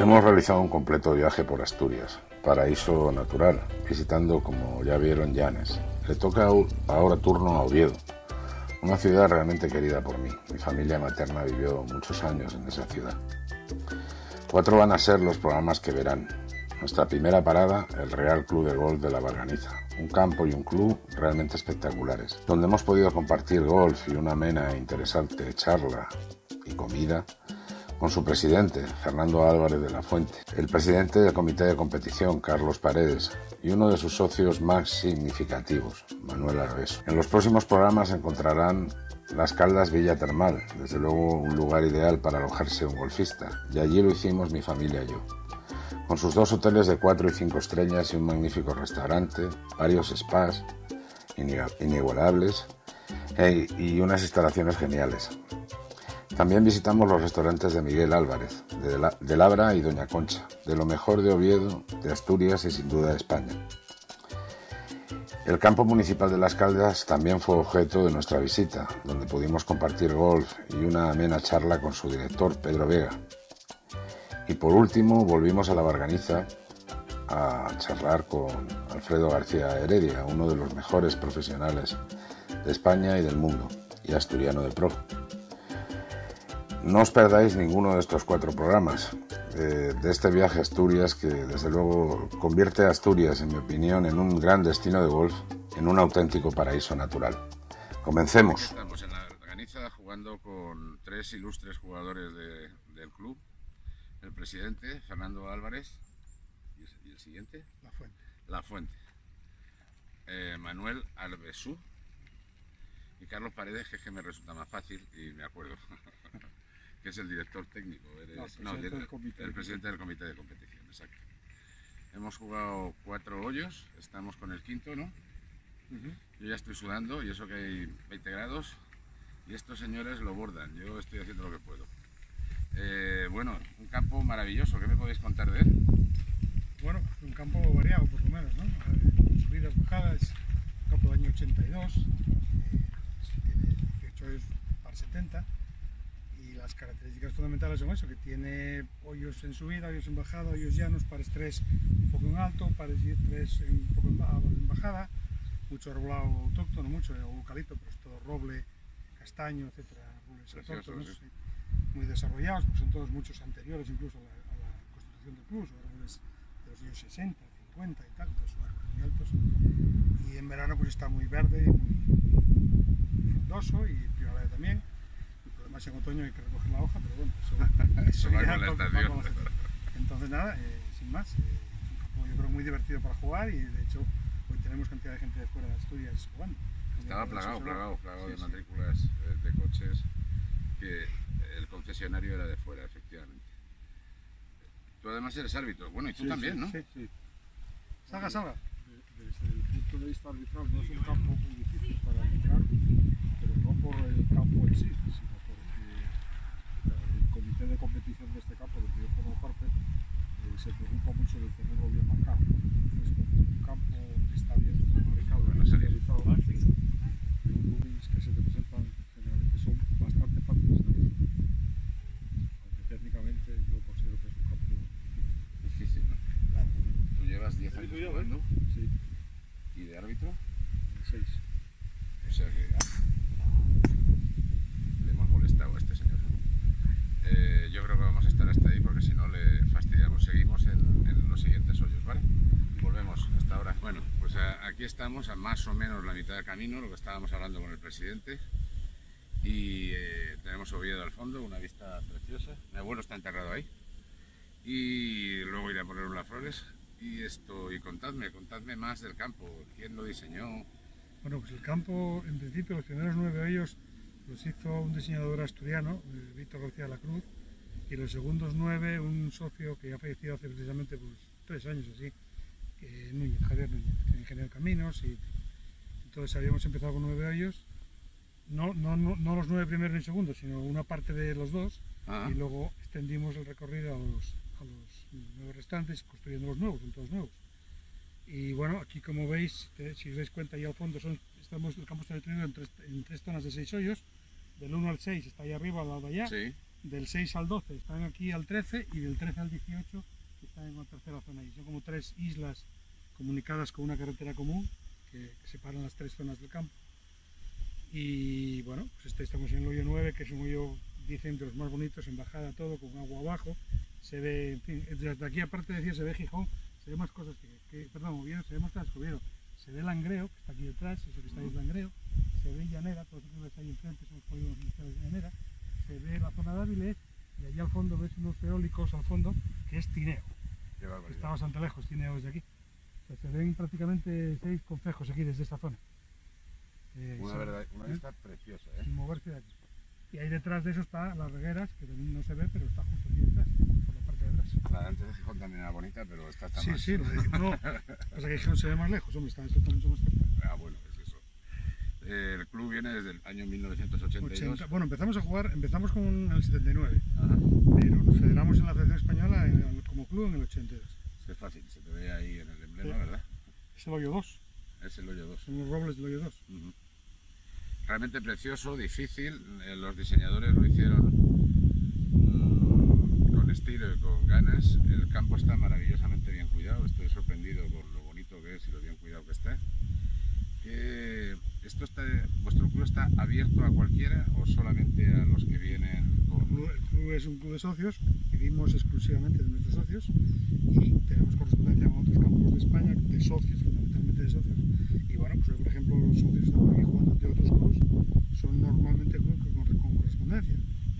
Hemos realizado un completo viaje por Asturias, paraíso natural, visitando, como ya vieron, Llanes. Le toca ahora turno a Oviedo, una ciudad realmente querida por mí. Mi familia materna vivió muchos años en esa ciudad. Cuatro van a ser los programas que verán. Nuestra primera parada, el Real Club de Golf de la Barganiza, un campo y un club realmente espectaculares, donde hemos podido compartir golf y una amena e interesante charla y comida con su presidente, Fernando Álvarez de la Fuente, el presidente del comité de competición, Carlos Paredes, y uno de sus socios más significativos, Manuel Arveso. En los próximos programas encontrarán las Caldas Villa Termal, desde luego un lugar ideal para alojarse un golfista, y allí lo hicimos mi familia y yo. Con sus dos hoteles de cuatro y cinco estrellas y un magnífico restaurante, varios spas inigualables e, y unas instalaciones geniales. También visitamos los restaurantes de Miguel Álvarez, de, Labra y Doña Concha, de lo mejor de Oviedo, de Asturias y sin duda de España. El campo municipal de Las Caldas también fue objeto de nuestra visita, donde pudimos compartir golf y una amena charla con su director, Pedro Vega. Y por último, volvimos a la Barganiza a charlar con Alfredo García Heredia, uno de los mejores profesionales de España y del mundo, y asturiano de pro. No os perdáis ninguno de estos cuatro programas de, este viaje a Asturias que desde luego convierte a Asturias, en mi opinión, en un gran destino de golf, en un auténtico paraíso natural. Comencemos. Estamos en la organiza jugando con tres ilustres jugadores del club. El presidente, Fernando Álvarez, y el siguiente, La Fuente. La Fuente. Eh, Manuel Alvesú y Carlos Paredes, que, es que me resulta más fácil y me acuerdo. que es el director técnico. no, el, presidente del comité de competición, exacto. Hemos jugado cuatro hoyos, estamos con el quinto, ¿no? Yo ya estoy sudando y eso que hay 20 grados y estos señores lo bordan, yo estoy haciendo lo que puedo. Eh, bueno, un campo maravilloso, ¿qué me podéis contar de él? Bueno, un campo variado por lo menos, ¿no? Con subidas, bajadas, campo de año 82, eh, tiene 18 hoyos para 70 las características fundamentales son eso, que tiene hoyos en subida, hoyos en bajada, hoyos llanos, para estrés un poco en alto, para estrés un poco en bajada, mucho arbolado autóctono, mucho eucalipto, pero es todo roble, castaño, etcétera, autóctonos, muy desarrollados, pues son todos muchos anteriores incluso a la, constitución del club, árboles de los años 60, 50 y tal, entonces muy altos. Y en verano pues está muy verde, muy, frondoso y primavera también en otoño hay que recoger la hoja, pero bueno, eso, eso ya va Entonces nada, eh, sin más, eh, es un campo yo creo muy divertido para jugar y de hecho hoy tenemos cantidad de gente de fuera de Asturias jugando. Estaba plagado, plagado, plagado de matrículas eh, de coches que el concesionario era de fuera, efectivamente. Tú además eres árbitro, bueno, y tú también, ¿no? Sí, sí. Salga, salga. Desde el punto de vista arbitral no es un campo muy difícil para arbitrar, pero no por el campo en sí, de competición de este campo, del que yo formo parte, eh, se preocupa mucho de tenerlo bien marcado. Entonces, cuando un campo está bien marcado, bien realizado, los rubis que se te presentan generalmente son bastante fáciles de. Aunque técnicamente yo considero que es un campo difícil. ¿no? ¿Tú llevas 10 años jugando? Sí. ¿Y de árbitro? 6. O sea que le hemos molestado a este señor. Eh, yo creo que vamos a estar hasta ahí porque si no le fastidiamos. Seguimos en, siguientes hoyos, ¿vale? Volvemos hasta ahora. Bueno, pues aquí estamos a más o menos la mitad del camino, lo que estábamos hablando con el presidente. Y eh, tenemos Oviedo al fondo, una vista preciosa. Mi abuelo está enterrado ahí. Y luego iré a poner unas flores. Y esto, y contadme, contadme más del campo. ¿Quién lo diseñó? Bueno, pues el campo, en principio, los primeros nueve hoyos los hizo un diseñador asturiano, eh, Víctor García la Cruz, y los segundos nueve un socio que ha fallecido hace precisamente pues, tres años así, Núñez, Javier Núñez, que es ingeniero de caminos, y entonces habíamos empezado con nueve hoyos, no, no, no, los nueve primeros ni segundos, sino una parte de los dos, ah. y luego extendimos el recorrido a los, a los nueve restantes, construyendo los nuevos, son todos nuevos. Y bueno, aquí como veis, si os dais cuenta ahí al fondo, son, estamos, el campo está dividido en tres, en tres zonas de seis hoyos, del 1 al 6 está ahí arriba al lado de allá, del 6 al 12 están aquí al 13 y del 13 al 18 están en una tercera zona ahí. Son como tres islas comunicadas con una carretera común que, que separan las tres zonas del campo. Y bueno, pues este, estamos en el hoyo 9, que es un hoyo, dicen, de los más bonitos, en bajada todo, con agua abajo. Se ve, en fin, desde aquí aparte de decir, se ve Gijón, se ve más cosas que, que perdón, Oviedo, se ve más cosas que Oviedo. Se ve Langreo, que está aquí detrás, eso que está ahí Langreo. Se ve Llanera, todo eso que ves ahí enfrente son los polígonos industriales de Llanera. Se ve la zona de Áviles y allá al fondo ves unos eólicos al fondo, que es Tineo. Que está bastante lejos, Tineo desde aquí. O sea, se ven prácticamente seis concejos aquí desde esta zona. Eh, Una, sí, verdad, una ¿eh? vista preciosa, ¿eh? sin moverse de aquí. Y ahí detrás de eso está las regueras, que también no se ve, pero está justo aquí detrás, por la parte de atrás. La de antes de Gijón también era bonita, pero esta está Sí, más. sí, de, no, pasa que Gijón se ve más lejos, hombre, está, esto está mucho más cerca. Ah, bueno, El club viene desde el año 1982. 80, bueno, empezamos a jugar, empezamos con el 79, Ajá. pero nos federamos en la Federación Española en el- como club en el 82. Sí, Es fácil, se te ve ahí en el emblema, Sí. ¿verdad? Es el hoyo 2, Es el hoyo 2. son los robles del hoyo 2. Ujú. Realmente precioso, difícil. eh, Los diseñadores lo hicieron mm, con estilo y con ganas. El campo está maravillosamente bien cuidado. Estoy sorprendido por lo bonito que es y lo bien cuidado que está. Que esto está, ¿Vuestro club está abierto a cualquiera o solamente a los que vienen con... el club es un club de socios, vivimos exclusivamente de nuestros socios y tenemos correspondencia con otros campos de España, de socios, fundamentalmente de socios. Y bueno, pues por ejemplo, los socios que están aquí jugando de otros clubes son normalmente clubes con, con correspondencia.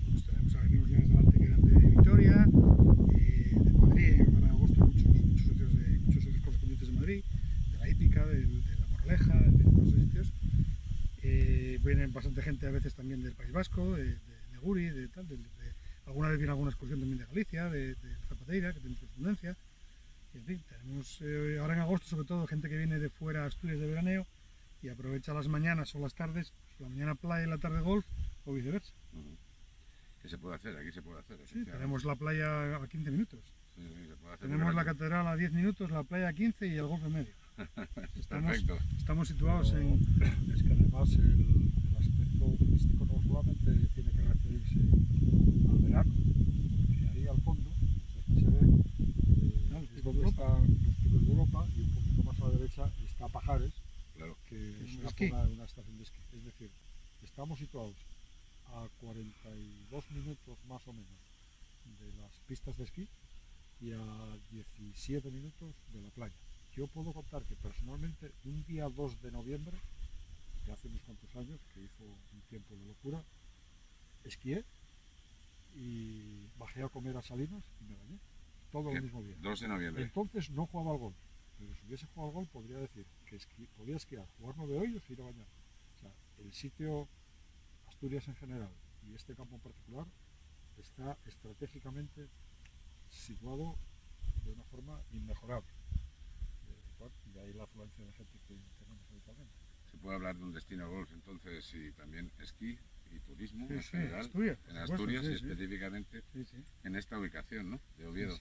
Pues tenemos ahora mismos días delante que eran de Vitoria, eh, de Madrid, ahora en agosto muchos, muchos, socios de, muchos socios correspondientes de Madrid, de la Hípica, de, de la Moraleja, de todos esos sitios. Eh, vienen bastante gente a veces también del País Vasco, de, de, de Guri, de tal, de, alguna vez viene alguna excursión también de Galicia, de, Zapateira, que tiene correspondencia. Y, en fin, tenemos eh, ahora en agosto sobre todo gente que viene de fuera a Asturias de veraneo y aprovecha las mañanas o las tardes, pues, la mañana playa y la tarde golf o viceversa. Ujú. ¿Qué se puede hacer? Aquí se puede hacer. Sí, tenemos la playa a 15 minutos. Sí, sí, se puede hacer Tenemos la catedral a 10 minutos, la playa a 15 y el golf en medio. Estamos, Perfecto. estamos situados en... Es que además el, turístico no solamente tiene que referirse al verano, que ahí al fondo, se ve, eh, Ah, los es donde están los picos de Europa y un poquito más a la derecha está Pajares, Claro. que es es un una, zona, una estación de esquí. Es decir, estamos situados a 42 minutos más o menos de las pistas de esquí y a 17 minutos de la playa. Yo puedo contar que personalmente un día 2 de noviembre, de hace unos cuantos años, que hizo un tiempo de locura, esquié y bajé a comer a Salinas y me bañé. Todo el mismo día. 2 de noviembre. Entonces no jugaba al golf. Pero si hubiese jugado al golf podría decir que esqui- podía esquiar, jugar nueve hoyos e ir a bañar. O sea, el sitio, Asturias en general y este campo en particular, está estratégicamente situado de una forma inmejorable. Eh, y de ahí la afluencia de gente que tenemos habitualmente. Se puede hablar de un destino golf entonces y también esquí y turismo Sí, en sí, general. Asturias, en supuesto, Asturias sí, y específicamente en esta ubicación, ¿no? De Oviedo.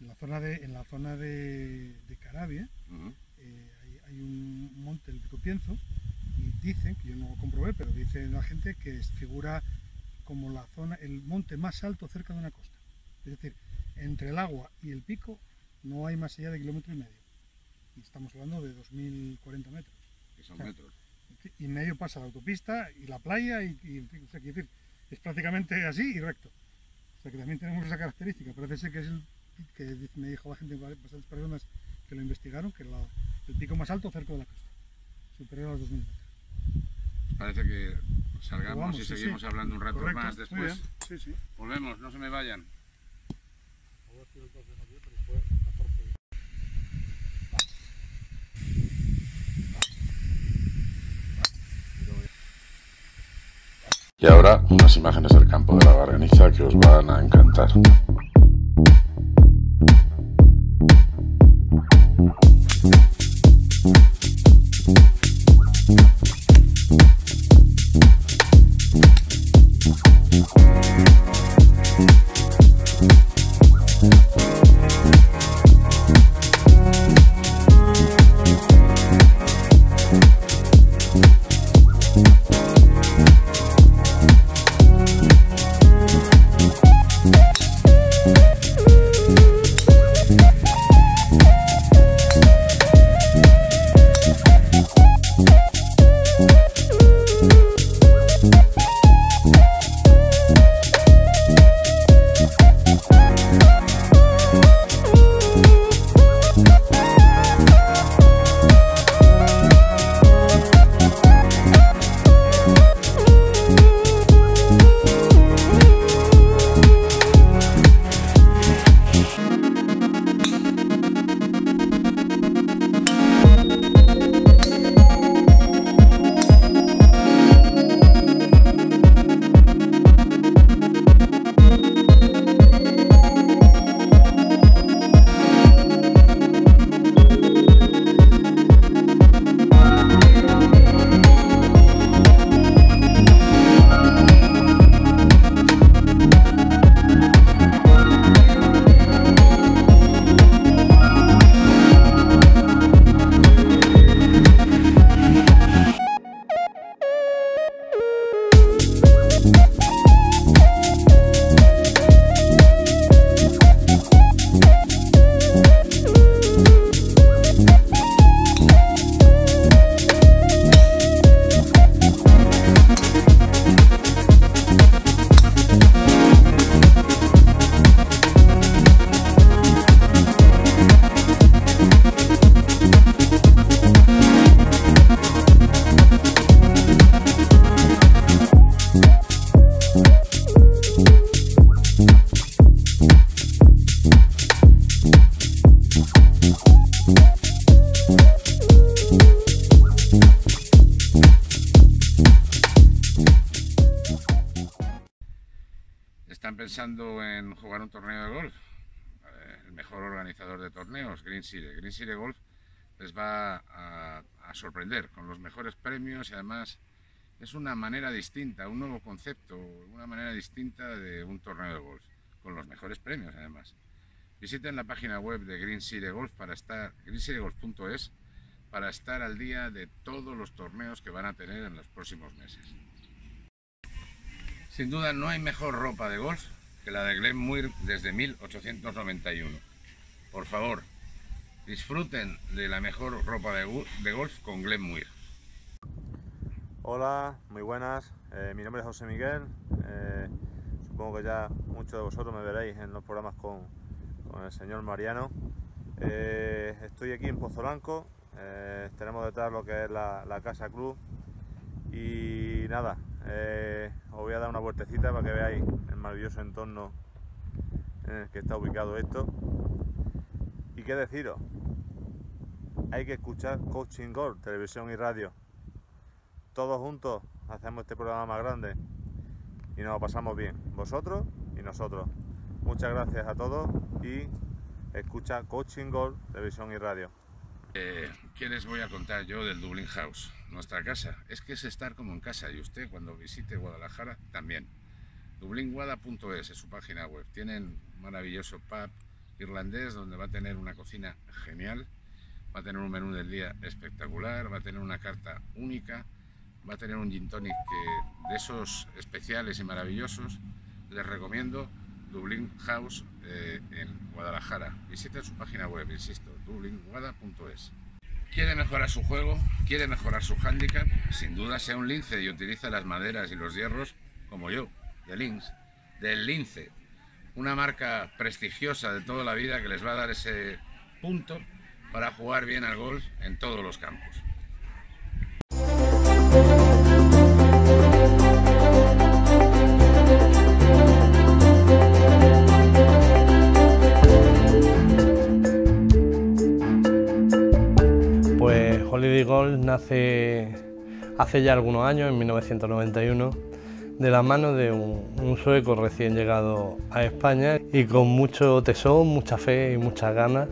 En la zona de, en la zona de, de Carabia eh, hay, hay un monte, el Pico Pienzo, y dicen, que yo no lo comprobé, pero dice la gente que figura como la zona, el monte más alto cerca de una costa. Es decir, entre el agua y el pico no hay más allá de kilómetro y medio. Y estamos hablando de 2.040 metros. Que son Claro. metros. Y en medio pasa la autopista y la playa, y, y en fin, o sea, quiero decir, es prácticamente así y recto. O sea que también tenemos esa característica. Parece ser que es el que me dijo la gente, bastantes personas que lo investigaron, que la- el pico más alto cerca de la costa, superior a los 2.000 metros. Parece que salgamos Vamos, y sí, seguimos sí. hablando un rato Correcto, más después. bien. Sí, sí. Volvemos, no se me vayan. Ahora sí, el 2 de noviembre fue 14 de Y ahora unas imágenes del campo de la Barganiza que os van a encantar. Organizador de torneos, Green City. Green City Golf les va a, sorprender con los mejores premios y además es una manera distinta, un nuevo concepto, una manera distinta de un torneo de golf, con los mejores premios además. Visiten la página web de Green City Golf para estar, para estar al día de todos los torneos que van a tener en los próximos meses. Sin duda no hay mejor ropa de golf que la de Glen Muir desde 1891. Por favor, disfruten de la mejor ropa de, golf con Glen Muir. Hola, muy buenas. Eh, mi nombre es José Miguel. Eh, supongo que ya muchos de vosotros me veréis en los programas con, el señor Mariano. Eh, estoy aquí en Pozolanco. tenemos detrás lo que es la, Casa Club. Y nada, os voy a dar una vueltecita para que veáis el maravilloso entorno en el que está ubicado esto. ¿Y qué deciros? Hay que escuchar Coaching Gold, televisión y radio. Todos juntos hacemos este programa más grande y nos lo pasamos bien, vosotros y nosotros. Muchas gracias a todos y escucha Coaching Gold, televisión y radio. Eh, ¿Qué les voy a contar yo del Dublin House? Nuestra casa. Es que es estar como en casa y usted cuando visite Guadalajara también. Dublinguada.es es su página web. Tienen maravilloso pub irlandés donde va a tener una cocina genial, va a tener un menú del día espectacular, va a tener una carta única, va a tener un gin tonic que, de esos especiales y maravillosos. Les recomiendo Dublin House eh, en Guadalajara. Visiten su página web, insisto, dublinguada.es. ¿Quiere mejorar su juego? ¿Quiere mejorar su handicap? Sin duda sea un lince y utiliza las maderas y los hierros como yo, de Links, del lince. Una marca prestigiosa de toda la vida que les va a dar ese punto para jugar bien al golf en todos los campos. nace hace ya algunos años, en 1991, de la mano de un, sueco recién llegado a España y con mucho tesón, mucha fe y muchas ganas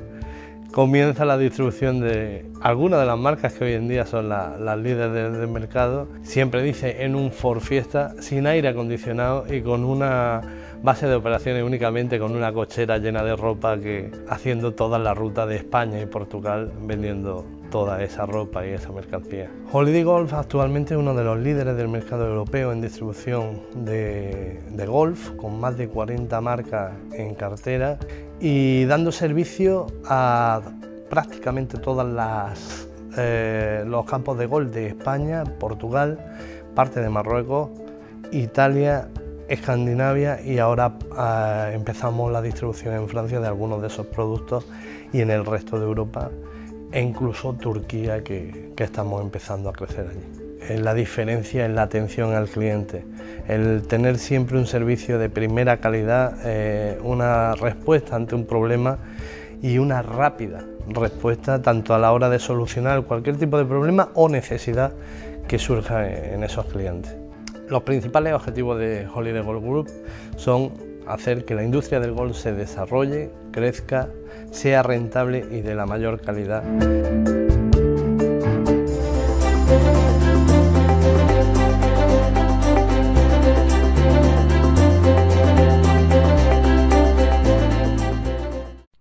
comienza la distribución de algunas de las marcas que hoy en día son las líderes del, mercado. Siempre dice en un Ford Fiesta, sin aire acondicionado y con una base de operaciones únicamente con una cochera llena de ropa que haciendo toda la ruta de España y Portugal vendiendo toda esa ropa y esa mercancía. Holiday Golf actualmente es uno de los líderes del mercado europeo en distribución de, golf, con más de 40 marcas en cartera y dando servicio a prácticamente todos eh, los campos de golf de España, Portugal, parte de Marruecos, Italia, Escandinavia y ahora eh, empezamos la distribución en Francia de algunos de esos productos y en el resto de Europa e incluso Turquía que, estamos empezando a crecer allí. La diferencia en la atención al cliente, el tener siempre un servicio de primera calidad, eh, una respuesta ante un problema y una rápida respuesta tanto a la hora de solucionar cualquier tipo de problema o necesidad que surja en esos clientes. Los principales objetivos de Holiday Golf Group son hacer que la industria del golf se desarrolle, crezca, sea rentable y de la mayor calidad.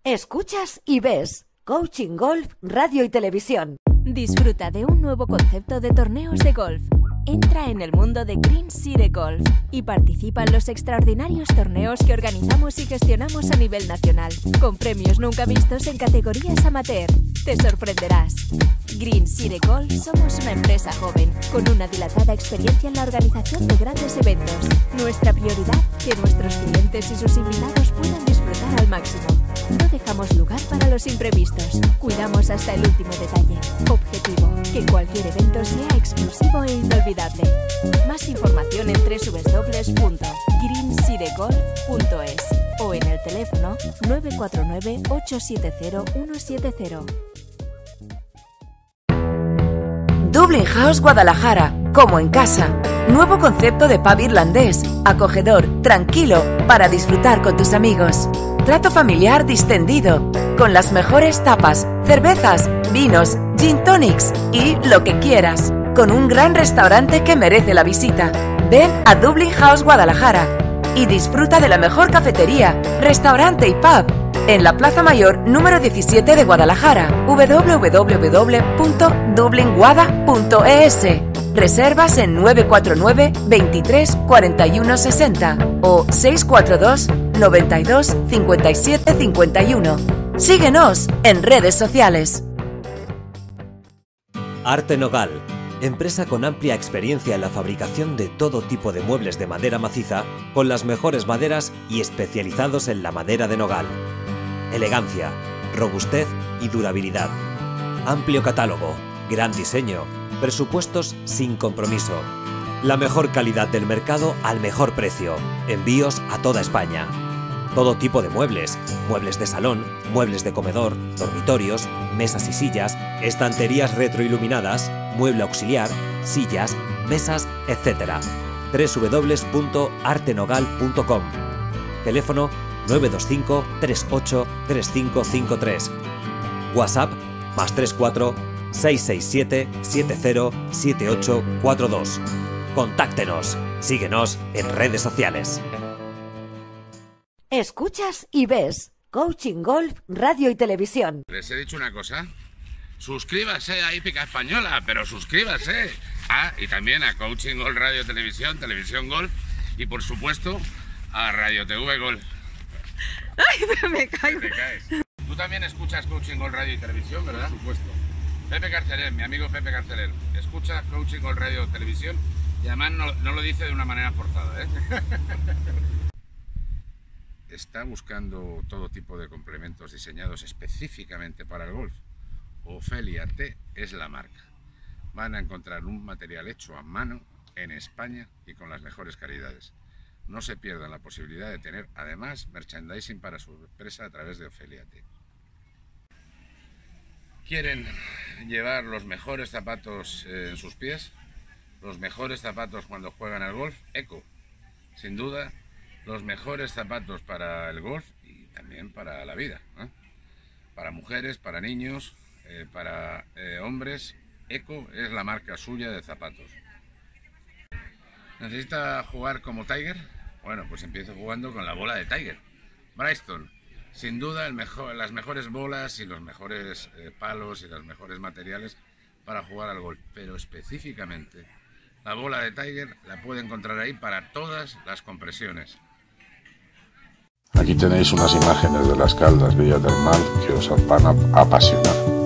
Escuchas y ves Coaching Golf, Radio y Televisión. Disfruta de un nuevo concepto de torneos de golf Entra en el mundo de Green City Golf y participa en los extraordinarios torneos que organizamos y gestionamos a nivel nacional, con premios nunca vistos en categorías amateur. Te sorprenderás. Green City Golf somos una empresa joven, con una dilatada experiencia en la organización de grandes eventos. Nuestra prioridad, que nuestros clientes y sus invitados puedan disfrutar al máximo. No dejamos lugar para los imprevistos. Cuidamos hasta el último detalle. Objetivo, que cualquier evento sea exclusivo e inolvidable. Más información en www.greensidegolf.es o en el teléfono 949 870 170. Dublin House Guadalajara, como en casa Nuevo concepto de pub irlandés, acogedor, tranquilo, para disfrutar con tus amigos. Trato familiar distendido, con las mejores tapas, cervezas, vinos, gin tonics y lo que quieras. Con un gran restaurante que merece la visita. Ven a Dublin House Guadalajara y disfruta de la mejor cafetería, restaurante y pub en la Plaza Mayor número 17 de Guadalajara, www.dublinguada.es. Reservas en 949 23 41 60 o 642 92 57 51. Síguenos en redes sociales. Arte Nogal, empresa con amplia experiencia en la fabricación de todo tipo de muebles de madera maciza, con las mejores maderas y especializados en la madera de nogal elegancia, robustez y durabilidad. Amplio catálogo, gran diseño, presupuestos sin compromiso. La mejor calidad del mercado al mejor precio. Envíos a toda España. Todo tipo de muebles, muebles de salón, muebles de comedor, dormitorios, mesas y sillas, estanterías retroiluminadas, mueble auxiliar, sillas, mesas, etc. www.artenogal.com Teléfono 925 38 3553. WhatsApp más 34 667 707842. Contáctenos. Síguenos en redes sociales. Escuchas y ves Coaching Golf, Radio y Televisión. Les he dicho una cosa. Suscríbase a Hípica Española, pero suscríbase. Ah, y también a Coaching Golf Radio Televisión, Televisión Golf y por supuesto a Radio TV Golf. Ay, me caigo. Tú también escuchas Coaching Gold Radio y Televisión, ¿verdad? Por supuesto. Pepe Carceler, mi amigo Pepe Carceler, escucha Coaching Gold Radio y Televisión y además no, no lo dice de una manera forzada. ¿eh? Está buscando todo tipo de complementos diseñados específicamente para el golf. Ofelia T es la marca. Van a encontrar un material hecho a mano en España y con las mejores calidades no se pierdan la posibilidad de tener además merchandising para su empresa a través de Ofeliate. ¿Quieren llevar los mejores zapatos en sus pies? Los mejores zapatos cuando juegan al golf, Eco. Sin duda, los mejores zapatos para el golf y también para la vida. Para mujeres, para niños, eh, para eh, hombres, Eco es la marca suya de zapatos. ¿Necesita jugar como Tiger? Bueno, pues empiezo jugando con la bola de Tiger. Bryston, sin duda las mejores bolas y los mejores eh, palos y los mejores materiales para jugar al golf. Pero específicamente, la bola de Tiger la puede encontrar ahí para todas las compresiones. Aquí tenéis unas imágenes de las caldas Villa del Mar que os van a apasionar.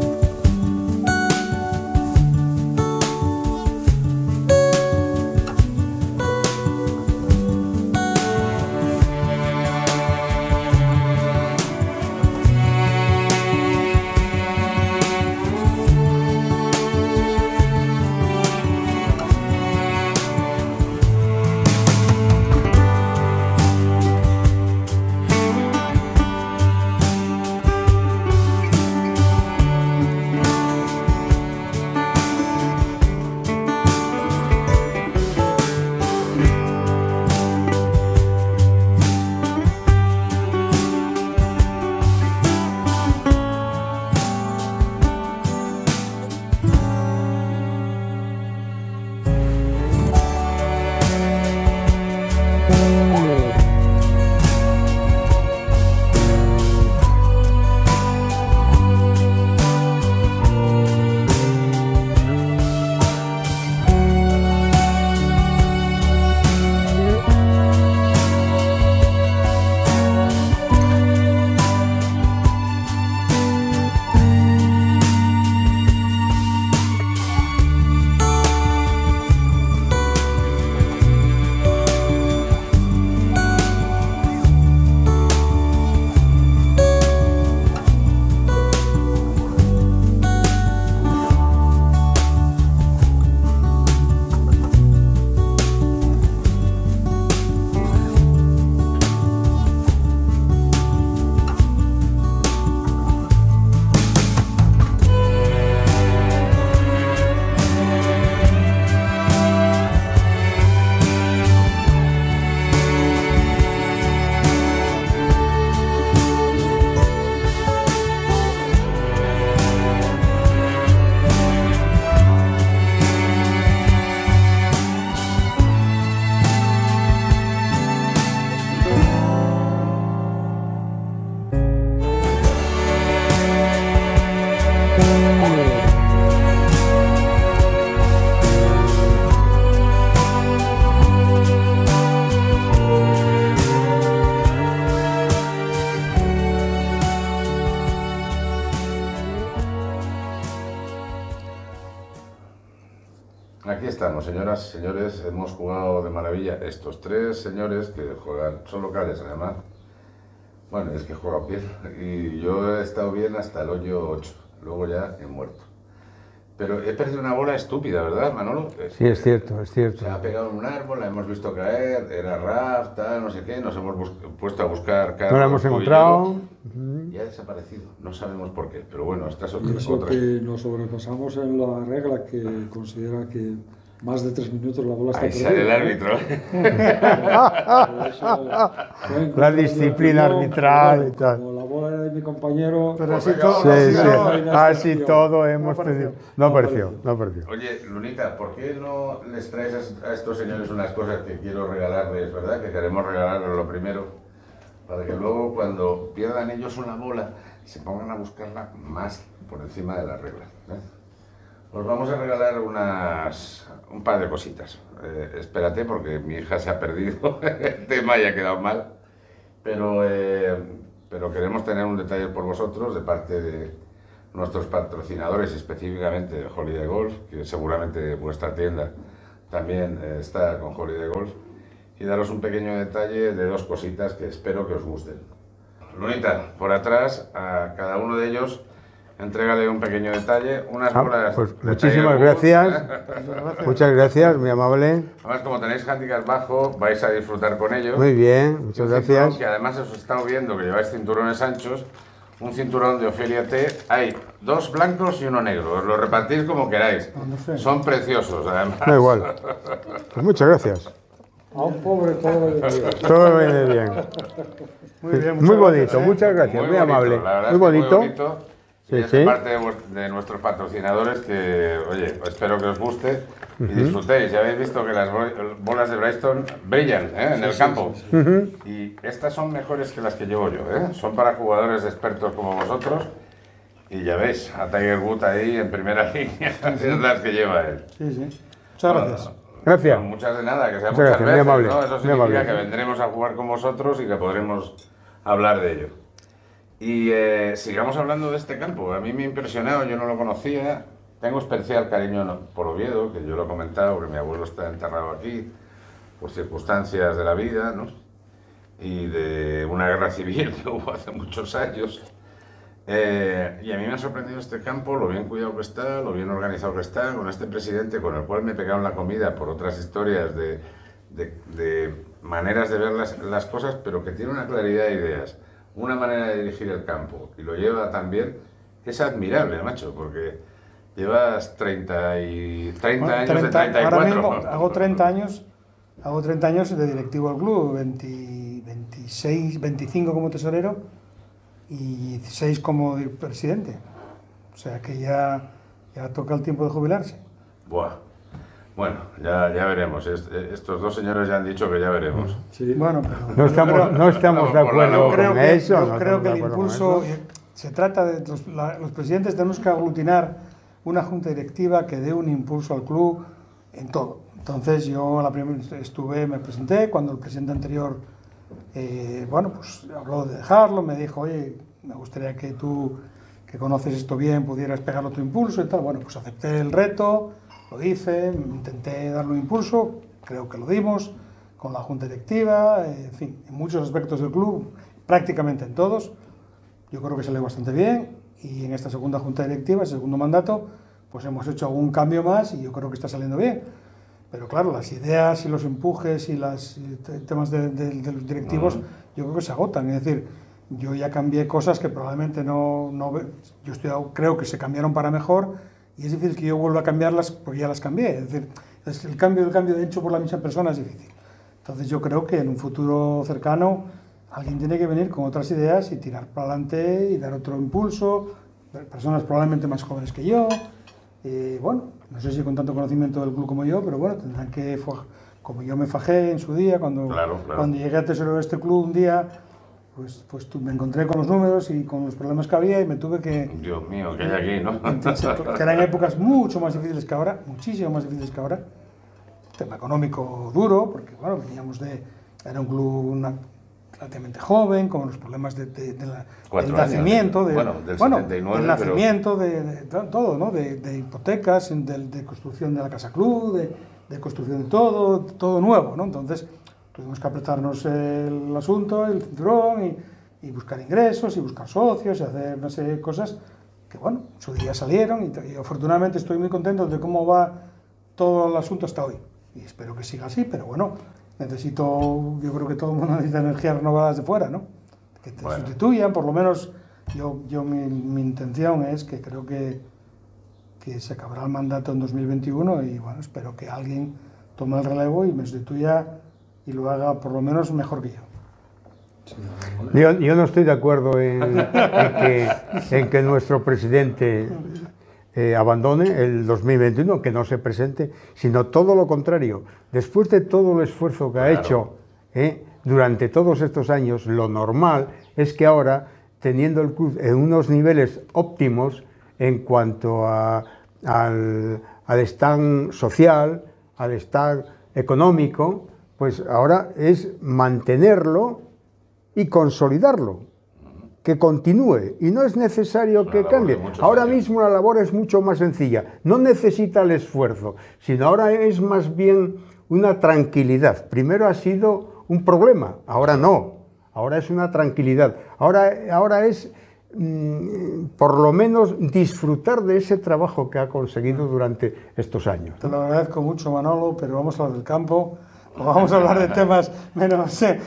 Señoras, señores. Hemos jugado de maravilla. Estos tres señores que juegan, son locales además. Bueno, es que juega bien. Y yo he estado bien hasta el hoyo 8. Luego ya he muerto. Pero he perdido una bola estúpida, ¿verdad, Manolo? Sí, es cierto, es cierto. Se ha pegado en un árbol, la hemos visto caer, era RAF, tal, no sé qué, nos hemos puesto a buscar No la hemos encontrado. Y ha desaparecido, no sabemos por qué, pero bueno, esta es otra. Y eso otra. que nos sobrepasamos en la regla que considera que más de tres minutos la bola está Ahí sale el árbitro. La disciplina arbitral y tal. Como la bola era de mi compañero, Pero así venga, todo, Sí, así sí. Así todo hemos No tenido. apareció. No no apareció. Oye, Lunita, ¿por qué no les traes a estos señores unas cosas que quiero regalarles, verdad? Que queremos regalarles lo primero, para que luego cuando pierdan ellos una bola, se pongan a buscarla más por encima de la regla. ¿eh? Os vamos a regalar unas, un par de cositas. Eh, espérate, porque mi hija se ha perdido el tema y ha quedado mal. Pero, eh, pero queremos tener un detalle por vosotros de parte de nuestros patrocinadores, específicamente de Holiday Golf, que seguramente vuestra tienda también eh, está con Holiday Golf, y daros un pequeño detalle de dos cositas que espero que os gusten. Lunita, por atrás, a cada uno de ellos, entrégale un pequeño detalle, unas Ah, bolas. pues muchísimas gracias. Muchas gracias, muy amable. Además, como tenéis handicap bajo, vais a disfrutar con ellos. Muy bien, muchas gracias. Que además os he estado viendo que lleváis cinturones anchos. Un cinturón de Ofelia T. Hay dos blancos y uno negro. Os lo repartís como queráis. no sé. Son preciosos, además. Da igual. Pues muchas gracias. a un pobre todo le digo. Todo viene bien. Muy bien, Muy muchas bonito, gracias, ¿eh? muchas gracias, muy, bonito, amable. Muy es que bonito. bonito. Sí, y es sí. parte de, de nuestros patrocinadores que, oye, espero que os guste y disfrutéis. Ya habéis visto que las bo- bolas de Bryston brillan ¿eh? en el campo. Y estas son mejores que las que llevo yo. ¿eh? Son para jugadores expertos como vosotros. Y ya veis, a Tiger Woods ahí en primera línea, es las que lleva él. Sí, sí. Muchas gracias. Gracias. Bueno, muchas de nada, que sea Muchas muchas, gracias, muy veces, amable, ¿no? Eso muy significa amable. que vendremos a jugar con vosotros y que podremos hablar de ello. Y eh, sigamos hablando de este campo. A mí me ha impresionado, yo no lo conocía. Tengo especial cariño por Oviedo, que yo lo he comentado, que mi abuelo está enterrado aquí, por circunstancias de la vida, ¿no? Y de una guerra civil que hubo hace muchos años. Eh, y a mí me ha sorprendido este campo, lo bien cuidado que está, lo bien organizado que está, con este presidente con el cual me en la comida por otras historias de, de- de maneras de ver las, las cosas, pero que tiene una claridad de ideas, una manera de dirigir el campo y lo lleva también, es admirable, macho, porque llevas 30, y, 30 Bueno, años 30 de 34. Ahora mismo hago 30 años, hago 30 años de directivo del club, 20 26, 25 como tesorero y 16 como presidente. O sea que ya, ya toca el tiempo de jubilarse. Buah. Bueno, ya, ya veremos. Est- estos dos señores ya han dicho que ya veremos. Sí. Bueno, pero No estamos, no estamos de acuerdo labor. creo con que, eso. yo no creo que el con impulso, eh, se trata de los, la- los presidentes tenemos que aglutinar una junta directiva que dé un impulso al club en todo. Entonces yo la primera estuve, me presenté cuando el presidente anterior, eh, bueno, pues habló de dejarlo, me dijo, oye, me gustaría que tú, que conoces esto bien, pudieras pegar otro impulso y tal. Bueno, pues acepté el reto, lo hice, intenté darle un impulso, creo que lo dimos, con la junta directiva, eh, en fin, en muchos aspectos del club, prácticamente en todos. Yo creo que salió bastante bien y en esta segunda junta directiva, ese segundo mandato, pues hemos hecho algún cambio más y yo creo que está saliendo bien. Pero claro, las ideas y los empujes y los temas de, de- de los directivos, yo creo que se agotan. Es decir, yo ya cambié cosas que probablemente no, no yo estoy, creo que se cambiaron para mejor y es difícil que yo vuelva a cambiarlas porque ya las cambié. Es decir, el cambio, el cambio de hecho por la misma persona es difícil. Entonces yo creo que en un futuro cercano alguien tiene que venir con otras ideas y tirar para adelante y dar otro impulso. Personas probablemente más jóvenes que yo. Eh, bueno, no sé si con tanto conocimiento del club como yo, pero bueno, tendrán que, como yo me fajé en su día, cuando, Claro, claro. cuando llegué a tesorero de este club un día, pues, pues tu- me encontré con los números y con los problemas que había y me tuve que, Dios mío, que hay aquí, ¿no? entonces, que eran épocas mucho más difíciles que ahora, muchísimo más difíciles que ahora. Tema económico duro, porque bueno, veníamos de. Era un club, una, relativamente joven, con los problemas de, de- de la- del nacimiento, de, bueno, del bueno, 79, del pero- nacimiento, de, de to- todo, ¿no? De, hipotecas, de, de construcción de la Casa Club, de, de construcción de todo, todo nuevo, ¿no? Entonces tuvimos que apretarnos el asunto, el cinturón y, y buscar ingresos y buscar socios y hacer una serie de cosas que, bueno, en su día salieron y, y afortunadamente estoy muy contento de cómo va todo el asunto hasta hoy. Y espero que siga así, pero bueno, necesito, yo creo que todo el mundo necesita energías renovadas de fuera, ¿no? Que te Bueno. sustituyan, por lo menos yo, yo mi, mi intención es que creo que, que se acabará el mandato en 2021 y bueno, espero que alguien tome el relevo y me sustituya y lo haga por lo menos mejor que yo. Yo, yo no estoy de acuerdo en, en que, en que nuestro presidente eh, abandone el 2021, que no se presente, sino todo lo contrario. Después de todo el esfuerzo que ha hecho eh, durante todos estos años, lo normal es que ahora, teniendo el club en unos niveles óptimos en cuanto a- al, al stand social, al stand económico, pues ahora es mantenerlo y consolidarlo, que continúe. Y no es necesario que cambie. Ahora años. mismo la labor es mucho más sencilla. No necesita el esfuerzo, sino ahora es más bien una tranquilidad. Primero ha sido un problema, ahora no. Ahora es una tranquilidad. Ahora, ahora es mm, por lo menos disfrutar de ese trabajo que ha conseguido durante estos años. Te lo agradezco mucho, Manolo, pero vamos a hablar del campo, o vamos a hablar de temas menos, eh,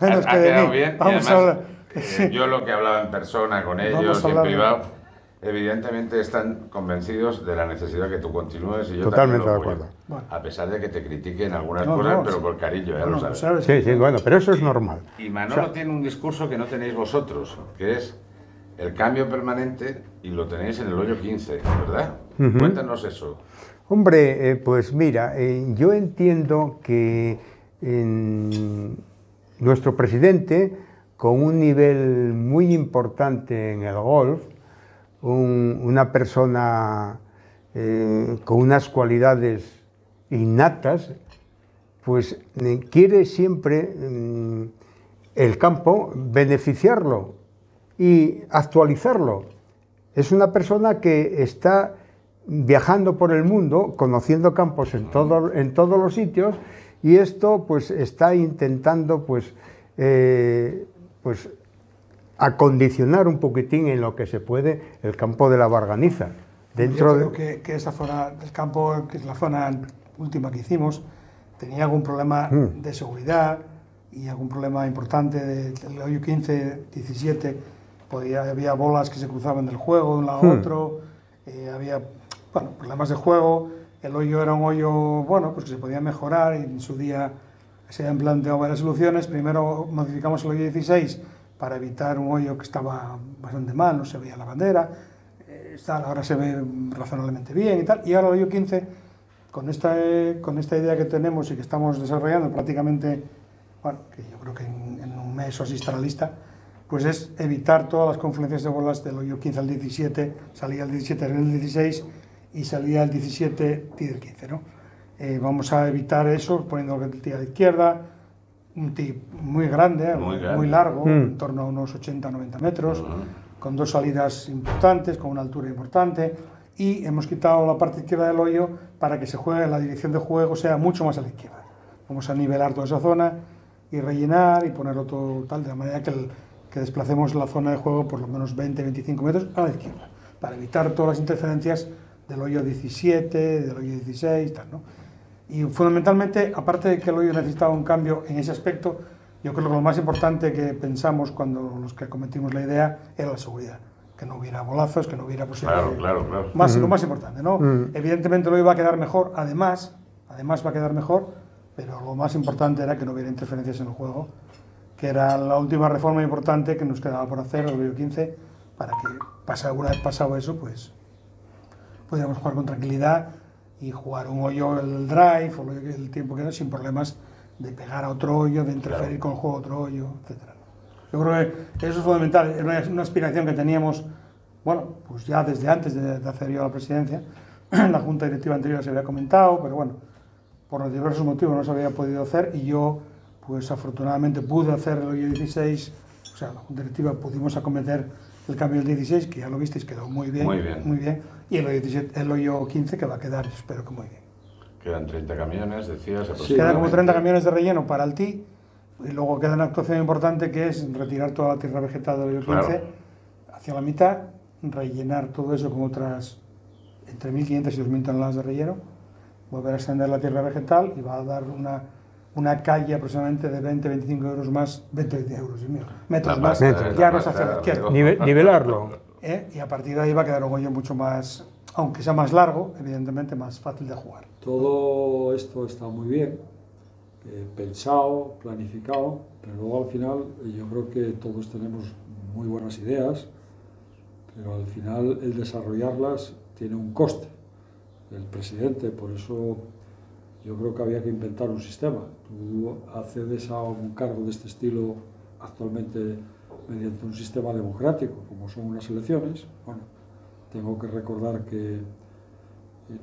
menos ha, que ha de quedado mí. bien. Vamos a además, hablar. eh, yo lo que hablaba en persona con ellos a y en privado, evidentemente están convencidos de la necesidad que tú continúes y yo Totalmente de acuerdo. Bueno. A pesar de que te critiquen algunas No, cosas, no, pero sí. con cariño, ya Bueno, lo sabes. sabes. Sí, sí, bueno, pero eso es normal. Y Manolo tiene un discurso que no tenéis vosotros, que es el cambio permanente y lo tenéis en el hoyo 15, ¿verdad? Ujú. Cuéntanos eso. Hombre, eh, pues mira, eh, yo entiendo que nuestro presidente, con un nivel muy importante en el golf, un- una persona eh, con unas cualidades innatas, pues quiere siempre mm, el campo beneficiarlo y actualizarlo. Es una persona que está viajando por el mundo, conociendo campos en, todo- en todos los sitios y esto pues está intentando pues, eh, pues acondicionar un poquitín en lo que se puede el campo de la Barganiza. Dentro Yo de, creo que, que esa zona del campo, que es la zona última que hicimos, tenía algún problema Mm. de seguridad y algún problema importante de- del hoyo 15, 17. Podía, había bolas que se cruzaban del juego de un lado a Mm. otro, eh, había bueno, problemas de juego. El hoyo era un hoyo bueno, pues que se podía mejorar y en su día se han planteado varias soluciones. Primero modificamos el hoyo 16 para evitar un hoyo que estaba bastante mal, no se veía la bandera. Eh, ahora se ve razonablemente bien y tal. Y ahora el hoyo 15, con esta, con esta idea que tenemos y que estamos desarrollando prácticamente, bueno, que yo creo que en, en un mes o así estará lista, pues es evitar todas las confluencias de bolas del hoyo 15 al 17, salía el 17 en el 16 y salía el 17 tee del 15, ¿no? Eh, vamos a evitar eso poniendo el tee a la izquierda, un tee muy grande, Muy muy, grande. largo, Mm. en torno a unos 80-90 metros, con dos salidas importantes, con una altura importante, y hemos quitado la parte izquierda del hoyo para que se juegue, la dirección de juego sea mucho más a la izquierda. Vamos a nivelar toda esa zona y rellenar y ponerlo todo tal, de la manera que, el- que desplacemos la zona de juego por lo menos 20-25 metros a la izquierda, para evitar todas las interferencias del hoyo 17, del hoyo 16, tal, ¿no? Y fundamentalmente, aparte de que el hoyo necesitaba un cambio en ese aspecto, yo creo que lo más importante que pensamos cuando los que cometimos la idea era la seguridad. Que no hubiera bolazos, que no hubiera posibilidad. Claro, claro, claro. Más, Lo más importante, ¿no? Mm. Evidentemente lo iba a quedar mejor, además, además va a quedar mejor, pero lo más importante era que no hubiera interferencias en el juego, que era la última reforma importante que nos quedaba por hacer, el hoyo 15, para que, pasa, una vez pasado eso, pues pudiéramos jugar con tranquilidad y jugar un hoyo el drive o el tiempo que era sin problemas de pegar a otro hoyo, de interferir con el juego a otro hoyo, etcétera. Yo creo que eso es fundamental, era una, una aspiración que teníamos, bueno, pues ya desde antes de, de hacer yo la presidencia, en la junta directiva anterior se había comentado, pero bueno, por los diversos motivos no se había podido hacer y yo pues afortunadamente pude hacer el hoyo 16, o sea, la Junta Directiva pudimos acometer el cambio del 16, que ya lo visteis, quedó muy bien. Muy bien. Muy bien. Y el hoyo, 17 el hoyo 15 que va a quedar, espero que muy bien. Quedan 30 camiones, decías. Quedan como 30 camiones de relleno para el TI y luego queda una actuación importante que es retirar toda la tierra vegetal del hoyo 15 Claro. hacia la mitad, rellenar todo eso con otras entre 1.500 y 2.000 toneladas de relleno, volver a extender la tierra vegetal y va a dar una, una calle aproximadamente de 20-25 euros más, 20 euros y mil, metros La más, pasta, ya la nos hacia la izquierda. nivelarlo. ¿Eh? Y a partir de ahí va a quedar un hoyo mucho más, aunque sea más largo, evidentemente más fácil de jugar. Todo esto está muy bien, eh, pensado, planificado, pero luego al final eh, yo creo que todos tenemos muy buenas ideas, pero al final el desarrollarlas tiene un coste. El presidente, por eso yo creo que había que inventar un sistema. Tú accedes a un cargo de este estilo actualmente mediante un sistema democrático, como son unas elecciones. Bueno, tengo que recordar que eh,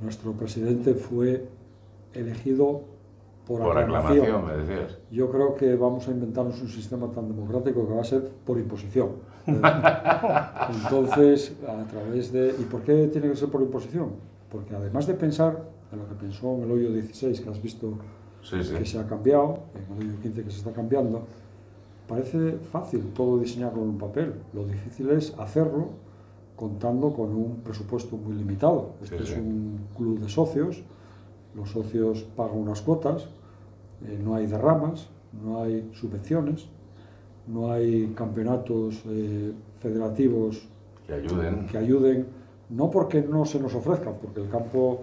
nuestro presidente fue elegido por, Por aclamación. aclamación, me decías. Yo creo que vamos a inventarnos un sistema tan democrático que va a ser por imposición. Entonces, a través de... ¿Y por qué tiene que ser por imposición? Porque además de pensar en lo que pensó en el hoyo 16, que has visto Sí, sí. que se ha cambiado, en el hoyo 15 que se está cambiando, parece fácil todo diseñarlo en un papel. Lo difícil es hacerlo contando con un presupuesto muy limitado. Este Sí, es sí. un club de socios, los socios pagan unas cuotas, eh, no hay derramas, no hay subvenciones, no hay campeonatos eh, federativos Que ayuden. que ayuden, no porque no se nos ofrezcan, porque el campo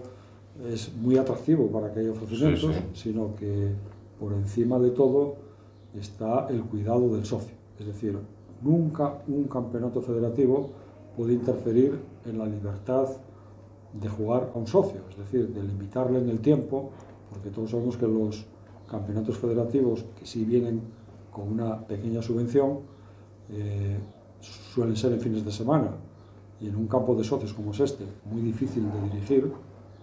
es muy atractivo para que haya ofrecimientos, Sí, sino que por encima de todo está el cuidado del socio. Es decir, nunca un campeonato federativo puede interferir en la libertad de jugar a un socio, es decir, de limitarle en el tiempo, porque todos sabemos que los campeonatos federativos, que sí vienen con una pequeña subvención, eh, suelen ser en fines de semana y en un campo de socios como es este, muy difícil de dirigir,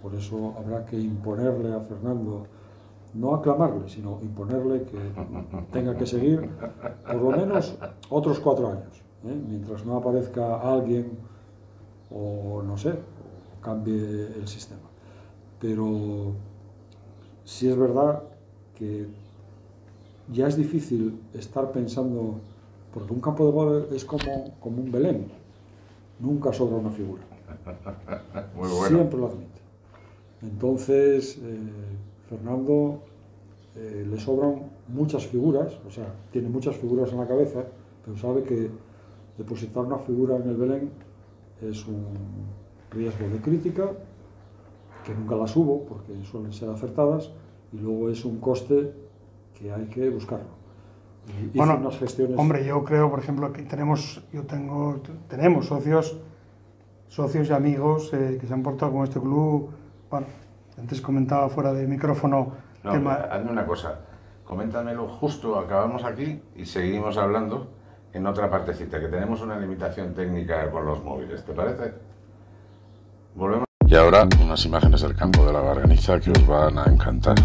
por eso habrá que imponerle a Fernando, no aclamarle, sino imponerle que tenga que seguir por lo menos otros cuatro años, ¿eh? mientras no aparezca alguien o no sé, o cambie el sistema. Pero sí es verdad que ya es difícil estar pensando, porque un campo de golf es como, como un Belén, nunca sobra una figura. Muy bueno. Siempre lo admite. Entonces, eh, Fernando eh, le sobran muchas figuras, o sea, tiene muchas figuras en la cabeza, pero sabe que depositar una figura en el Belén es un riesgo de crítica, que nunca las hubo porque suelen ser acertadas, y luego es un coste que hay que buscarlo. Y Bueno, unas gestiones hombre, yo creo, por ejemplo, que tenemos, yo tengo, tenemos socios, socios y amigos eh, que se han portado con este club. Bueno, antes comentaba fuera de micrófono No, tema. hazme una cosa. Coméntamelo justo, acabamos aquí y seguimos hablando en otra partecita, que tenemos una limitación técnica con los móviles, ¿te parece? Volvemos. Y ahora unas imágenes del campo de la Barganiza que os van a encantar.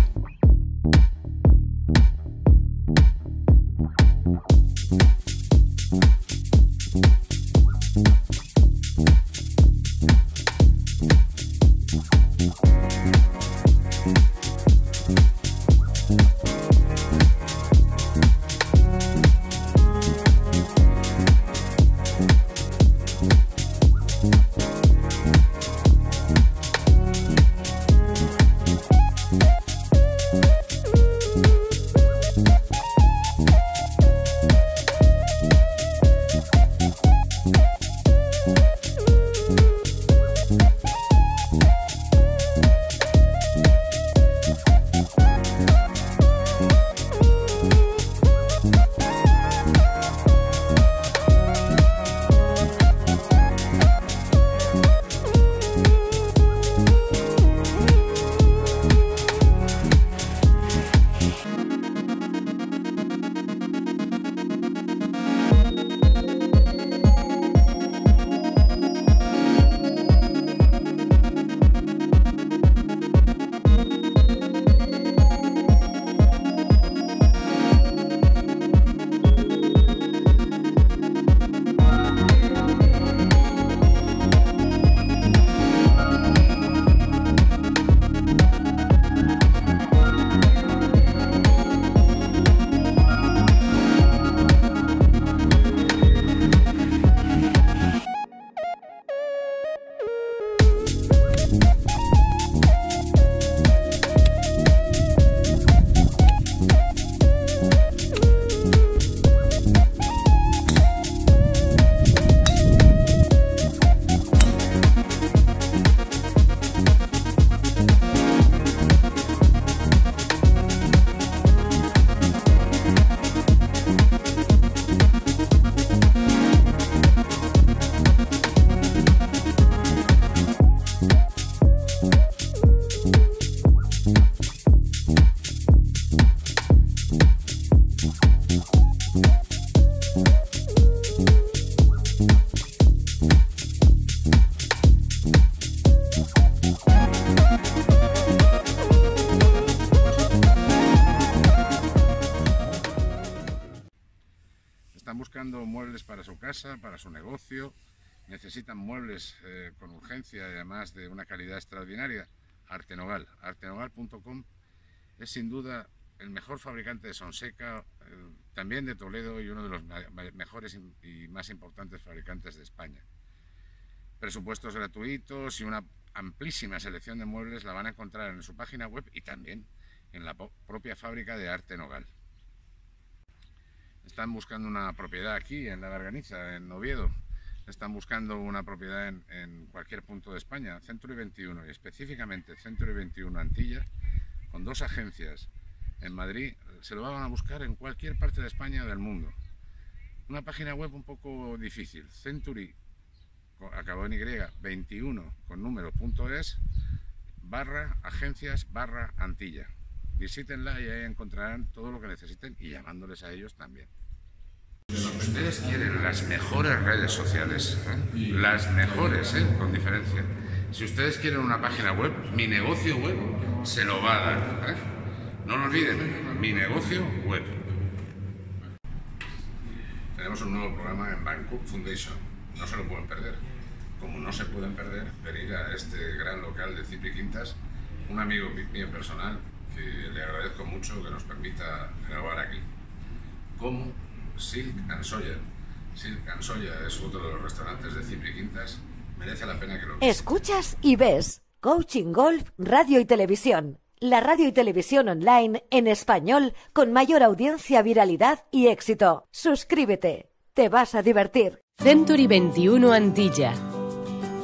Casa, para su negocio, necesitan muebles eh, con urgencia además de una calidad extraordinaria, Artenogal. Artenogal.com es sin duda el mejor fabricante de Sonseca, eh, también de Toledo y uno de los mejores y más importantes fabricantes de España. Presupuestos gratuitos y una amplísima selección de muebles la van a encontrar en su página web y también en la propia fábrica de arte Nogal. Están buscando una propiedad aquí en la Garganiza, en Oviedo. Están buscando una propiedad en, cualquier punto de España, Centro y 21 y específicamente Centro y 21 Antilla, con dos agencias en Madrid. Se lo van a buscar en cualquier parte de España o del mundo. Una página web un poco difícil, Century acabó en Y, 21 con número punto es, barra agencias barra Antilla. Visítenla y ahí encontrarán todo lo que necesiten y llamándoles a ellos también. Ustedes quieren las mejores redes sociales, ¿eh? las mejores, ¿eh? con diferencia. Si ustedes quieren una página web, mi negocio web se lo va a dar. ¿eh? No lo olviden, mi negocio web. Tenemos un nuevo programa en Bangkok Foundation. No se lo pueden perder. Como no se pueden perder, venir a este gran local de Cipri Quintas, un amigo mío personal le agradezco mucho que nos permita grabar aquí. Como Silk and Soya. Silk and Soya es otro de los restaurantes de Cipri Quintas. Merece la pena que lo Escuchas y ves Coaching Golf, Radio y Televisión. La radio y televisión online en español con mayor audiencia, viralidad y éxito. Suscríbete. Te vas a divertir. Century 21 Antilla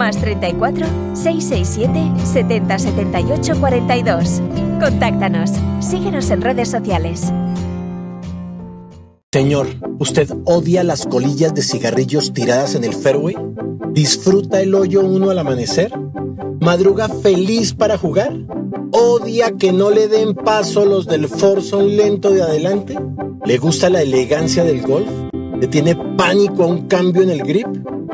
más 34 667 70 78 42. Contáctanos. Síguenos en redes sociales. Señor, ¿usted odia las colillas de cigarrillos tiradas en el fairway? ¿Disfruta el hoyo uno al amanecer? ¿Madruga feliz para jugar? ¿Odia que no le den paso los del Forson lento de adelante? ¿Le gusta la elegancia del golf? ¿Le tiene pánico a un cambio en el grip?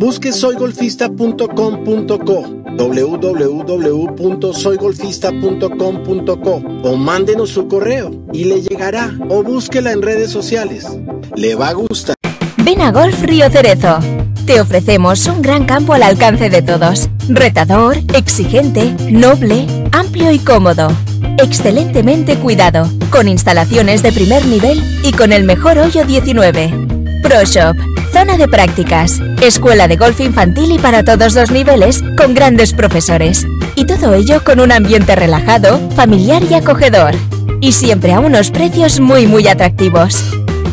Busque soygolfista.com.co www.soygolfista.com.co o mándenos su correo y le llegará o búsquela en redes sociales. Le va a gustar. Ven a Golf Río Cerezo. Te ofrecemos un gran campo al alcance de todos. Retador, exigente, noble, amplio y cómodo. Excelentemente cuidado, con instalaciones de primer nivel y con el mejor hoyo 19. Pro Shop Zona de prácticas, escuela de golf infantil y para todos los niveles, con grandes profesores. Y todo ello con un ambiente relajado, familiar y acogedor. Y siempre a unos precios muy muy atractivos.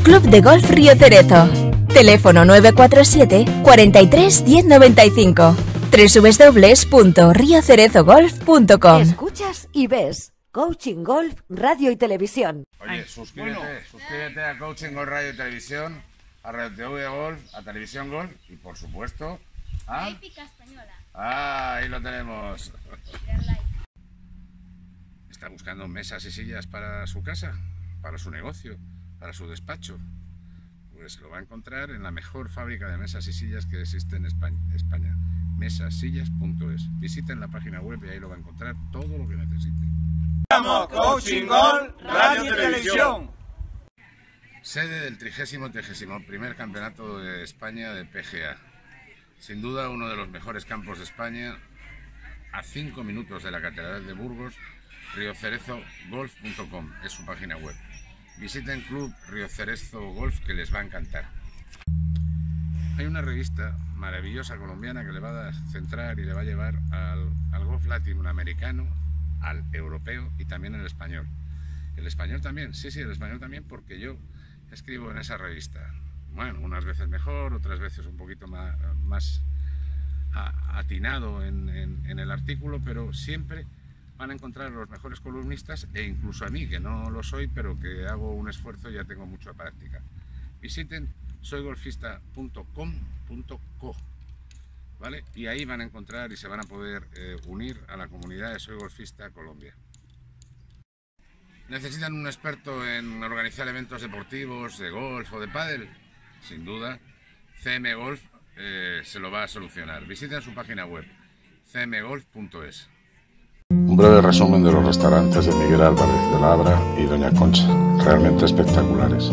Club de Golf Río Cerezo. Teléfono 947 43 1095. www.riocerezogolf.com Escuchas y ves. Coaching Golf, Radio y Televisión. Oye, suscríbete, suscríbete a Coaching Golf Radio y Televisión a Radio TV Golf, a Televisión Golf y por supuesto a... Épica Española. Ah, ahí lo tenemos. ¿Está buscando mesas y sillas para su casa, para su negocio, para su despacho? Pues lo va a encontrar en la mejor fábrica de mesas y sillas que existe en España, España mesasillas.es. Visiten la página web y ahí lo va a encontrar todo lo que necesite. Coaching Gol, Radio y Televisión. Sede del 30 primer campeonato de España de PGA. Sin duda uno de los mejores campos de España, a 5 minutos de la Catedral de Burgos, riocerezogolf.com es su página web. Visiten Club Río Cerezo Golf que les va a encantar. Hay una revista maravillosa colombiana que le va a centrar y le va a llevar al, al golf latinoamericano, al europeo y también al español. El español también, sí, sí, el español también porque yo escribo en esa revista. Bueno, unas veces mejor, otras veces un poquito más, atinado en, en, el artículo, pero siempre van a encontrar los mejores columnistas e incluso a mí, que no lo soy, pero que hago un esfuerzo y ya tengo mucha práctica. Visiten soygolfista.com.co ¿vale? Y ahí van a encontrar y se van a poder eh, unir a la comunidad de Soy Golfista Colombia. ¿Necesitan un experto en organizar eventos deportivos, de golf o de pádel? Sin duda, CM Golf eh, se lo va a solucionar. Visiten su página web, cmgolf.es. Un breve resumen de los restaurantes de Miguel Álvarez de Labra y Doña Concha, realmente espectaculares.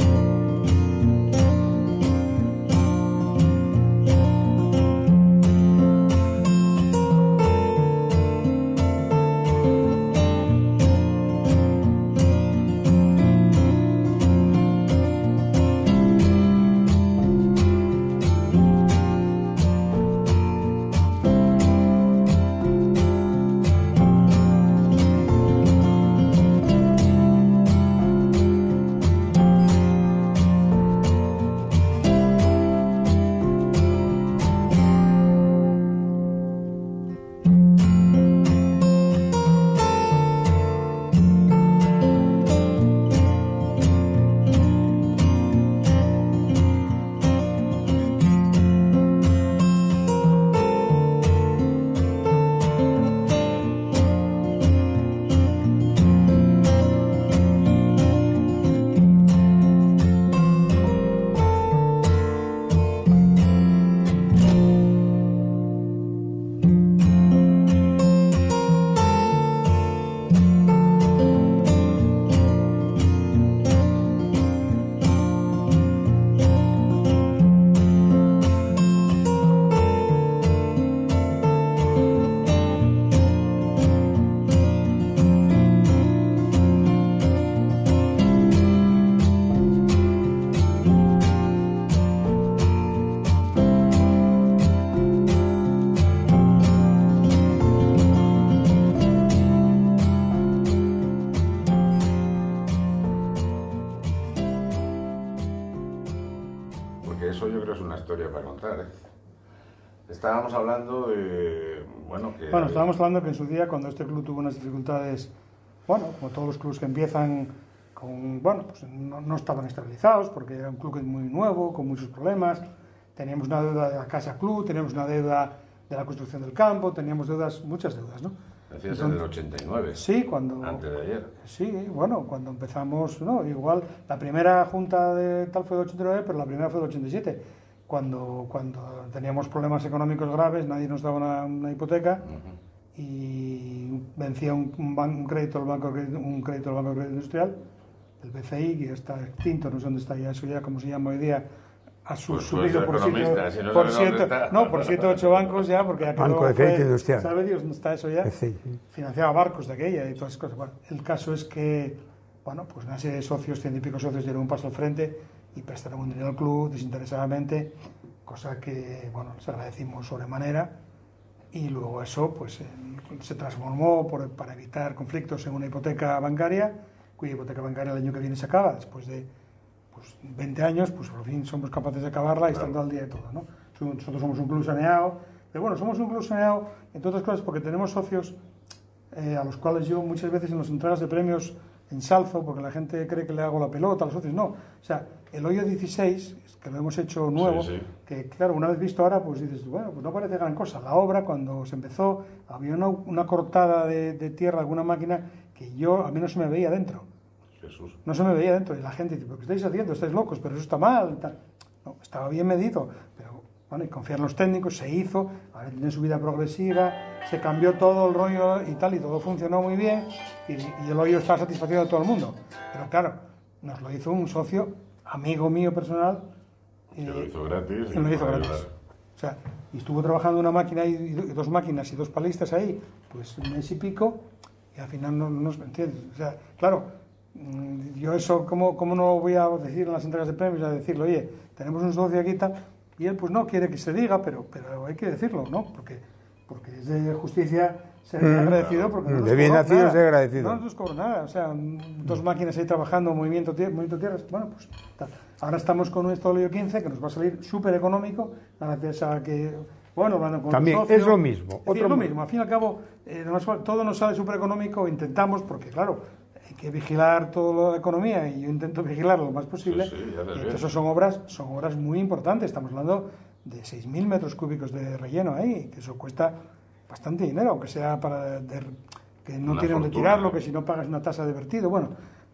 Estábamos hablando de, bueno, que... Bueno, estábamos hablando que en su día, cuando este club tuvo unas dificultades, bueno, como todos los clubes que empiezan con, bueno, pues no, no estaban estabilizados, porque era un club muy nuevo, con muchos problemas, teníamos una deuda de la casa club, teníamos una deuda de la construcción del campo, teníamos deudas, muchas deudas, ¿no? Decías en el 89. Sí, cuando... Antes de ayer. Sí, bueno, cuando empezamos, no, igual, la primera junta de tal fue del 89, pero la primera fue del 87 cuando, cuando teníamos problemas económicos graves, nadie nos daba una, hipoteca y vencía un, un, crédito del banco, un crédito del Banco de Crédito Industrial, el BCI, que está extinto, no sé dónde está ya eso ya, como se llama hoy día, ha su, pues subido por siete, si no por siete, no, por siete ocho bancos ya, porque ya Banco de Crédito Industrial. ¿Sabe Dios dónde está eso ya? Sí, Financiaba barcos de aquella y todas esas cosas. Bueno, el caso es que, bueno, pues una serie de socios, científicos socios dieron un paso al frente y prestaron un dinero al club desinteresadamente, cosa que bueno, les agradecimos sobremanera y luego eso pues se transformó por, para evitar conflictos en una hipoteca bancaria, cuya hipoteca bancaria el año que viene se acaba, después de pues, 20 años, pues por fin somos capaces de acabarla y estando al día de todo. ¿no? Nosotros somos un club saneado, pero bueno, somos un club saneado, entre otras cosas, porque tenemos socios eh, a los cuales yo muchas veces en las entregas de premios ensalzo porque la gente cree que le hago la pelota a los socios. No, o sea, el hoyo 16, que lo hemos hecho nuevo, Sí, sí. que claro, una vez visto ahora, pues dices, bueno, pues no parece gran cosa. La obra, cuando se empezó, había una, una cortada de, de tierra, alguna máquina, que yo, a mí no se me veía dentro. Jesús. No se me veía dentro. Y la gente dice, ¿pero qué estáis haciendo? Estáis locos, pero eso está mal. tal. No, estaba bien medido. Pero bueno, y confiar en los técnicos, se hizo, ahora tiene su vida progresiva, se cambió todo el rollo y tal, y todo funcionó muy bien, y, y el hoyo está satisfaciendo a todo el mundo. Pero claro, nos lo hizo un socio, amigo mío personal, Que lo hizo gratis. que lo hizo gratis. ayudar. O sea, y estuvo trabajando una máquina y, dos máquinas y dos palistas ahí, pues un mes y pico, y al final no nos entiendes. O sea, claro, mm, yo eso, ¿cómo, ¿cómo no voy a decir en las entregas de premios, a decirle, oye, tenemos un socio aquí y tal, y él pues no quiere que se diga, pero, pero hay que decirlo, ¿no? Porque, porque es de justicia ser Mm. agradecido, porque no De bien nacido nada. ser agradecido. No nos cobra nada, o sea, dos máquinas ahí trabajando, movimiento, tie- movimiento tierras, bueno, pues tal. Ahora estamos con un estolio 15 que nos va a salir súper económico, gracias a que, bueno, hablando con También, los socios. es lo mismo, Es decir, es lo mo- mismo, al fin y al cabo, eh, todo nos sale súper económico, intentamos, porque claro, hay que vigilar toda la economía y yo intento vigilarlo lo más posible. Sí, sí, entonces son obras, son obras muy importantes, estamos hablando de 6.000 metros cúbicos de relleno ahí, que eso cuesta bastante dinero, aunque sea para de- que no Una tiene donde tirarlo, que si no pagas una tasa de vertido, bueno,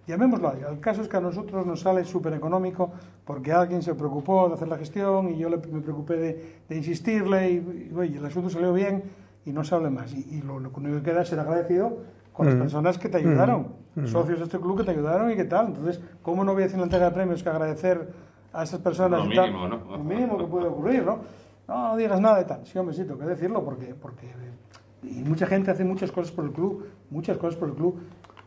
llamémoslo ahí. El caso es que a nosotros nos sale súper económico porque alguien se preocupó de hacer la gestión y yo le- me preocupé de, de insistirle y, y, oye, el asunto salió bien y no se hable más. Y, y lo, lo único que queda es ser agradecido con las Mm. personas que te ayudaron, Mm. socios de este club que te ayudaron y qué tal. Entonces, ¿cómo no voy a decir en la entrega de premios que agradecer a esas personas? Lo y tal? mínimo, ¿no? Lo mínimo que puede ocurrir, ¿no? No, no digas nada y tal. Sí, hombre, sí, tengo que decirlo porque, porque y mucha gente hace muchas cosas por el club, muchas cosas por el club,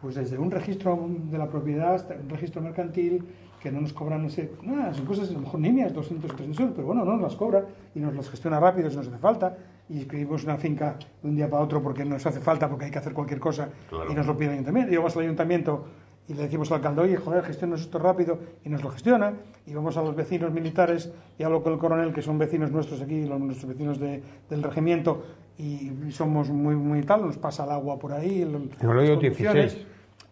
pues desde un registro de la propiedad hasta un registro mercantil, que no nos cobran ese, nada, son cosas a lo mejor nimias, 200 o 300 euros, pero bueno, no nos las cobra y nos las gestiona rápido si nos hace falta y escribimos una finca de un día para otro porque nos hace falta, porque hay que hacer cualquier cosa Claro. y nos lo pide el ayuntamiento. Y vamos al ayuntamiento y le decimos al alcalde, oye, joder, gestiones esto rápido y nos lo gestiona. Y vamos a los vecinos militares y hablo con el coronel, que son vecinos nuestros aquí, los, nuestros vecinos de- del regimiento, y somos muy, muy tal, nos pasa el agua por ahí. el- En el las hoyo conducciones, 16.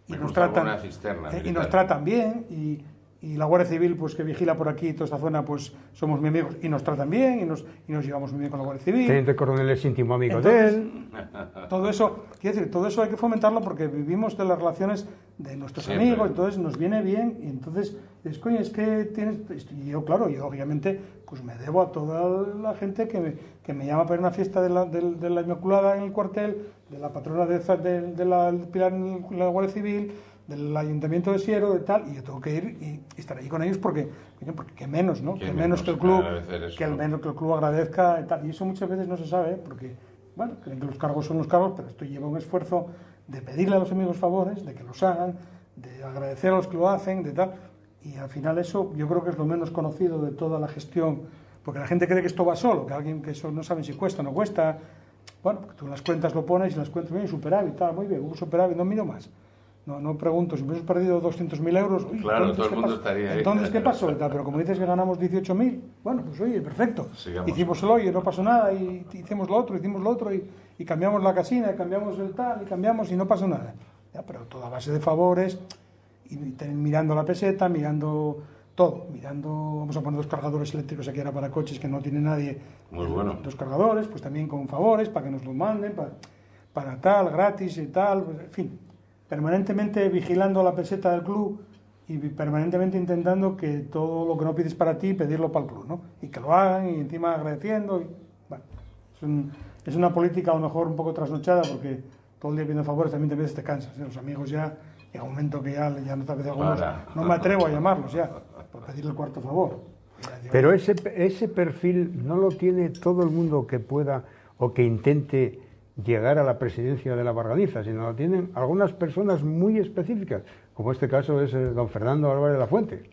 Y Me nos tratan, cisterna eh, y nos tratan bien y, y la Guardia Civil pues que vigila por aquí toda esta zona pues somos muy amigos y nos tratan bien y nos, y nos llevamos muy bien con la Guardia Civil Teniente coronel es íntimo amigo Entonces, de él. todo eso, quiero decir, todo eso hay que fomentarlo porque vivimos de las relaciones de nuestros Siempre. amigos, entonces nos viene bien y entonces dices, coño, es que tienes, y yo claro, yo obviamente pues me debo a toda la gente que me, que me llama para una fiesta de la, del- de la Inmaculada en el cuartel, de la patrona de, de, de la del Pilar en la Guardia Civil, del Ayuntamiento de Siero, de tal, y yo tengo que ir y, estar ahí con ellos porque, coño, porque que menos, ¿no? Qué Que menos, menos que el club, eso, que el ¿no? menos que el club agradezca y tal. Y eso muchas veces no se sabe, ¿eh? porque, bueno, creen que los cargos son los cargos, pero esto lleva un esfuerzo de pedirle a los amigos favores, de que los hagan, de agradecer a los que lo hacen, de tal. Y al final eso yo creo que es lo menos conocido de toda la gestión, porque la gente cree que esto va solo, que alguien que eso no saben si cuesta o no cuesta. Bueno, tú en las cuentas lo pones y en las cuentas, bien, superávit, tal, muy bien, hubo superávit, no miro más. No, no pregunto, si hubiésemos perdido 200.000 euros, uy, Claro, entonces, todo el ¿qué mundo pasó? estaría ahí. Entonces, ¿qué pasó? Pero como dices que ganamos 18.000, bueno, pues oye, perfecto. Sigamos. Hicimos el hoyo, no pasó nada, y hicimos lo otro, hicimos lo otro, y, y cambiamos la casina, y cambiamos el tal, y cambiamos, y no pasó nada. Ya, pero toda base de favores, y mirando la peseta, mirando todo, mirando, vamos a poner dos cargadores eléctricos aquí ahora para coches que no tiene nadie. Muy bueno. Dos cargadores, pues también con favores, para que nos lo manden, para, para tal, gratis y tal, pues, en fin. Permanentemente vigilando la peseta del club y permanentemente intentando que todo lo que no pides para ti, pedirlo para el club, ¿no? Y que lo hagan y encima agradeciendo. Y, bueno, es, un- es una política a lo mejor un poco trasnochada porque todo el día pidiendo favores también te veces te cansas. ¿eh? Los amigos ya, llega un momento que ya, ya no te apetece algunos, Para. no me atrevo a llamarlos ya, por pedir el cuarto favor. Pero ese, ese perfil no lo tiene todo el mundo que pueda o que intente llegar a la presidencia de la Barganiza, sino lo tienen algunas personas muy específicas, como este caso es eh, don Fernando Álvarez de la Fuente,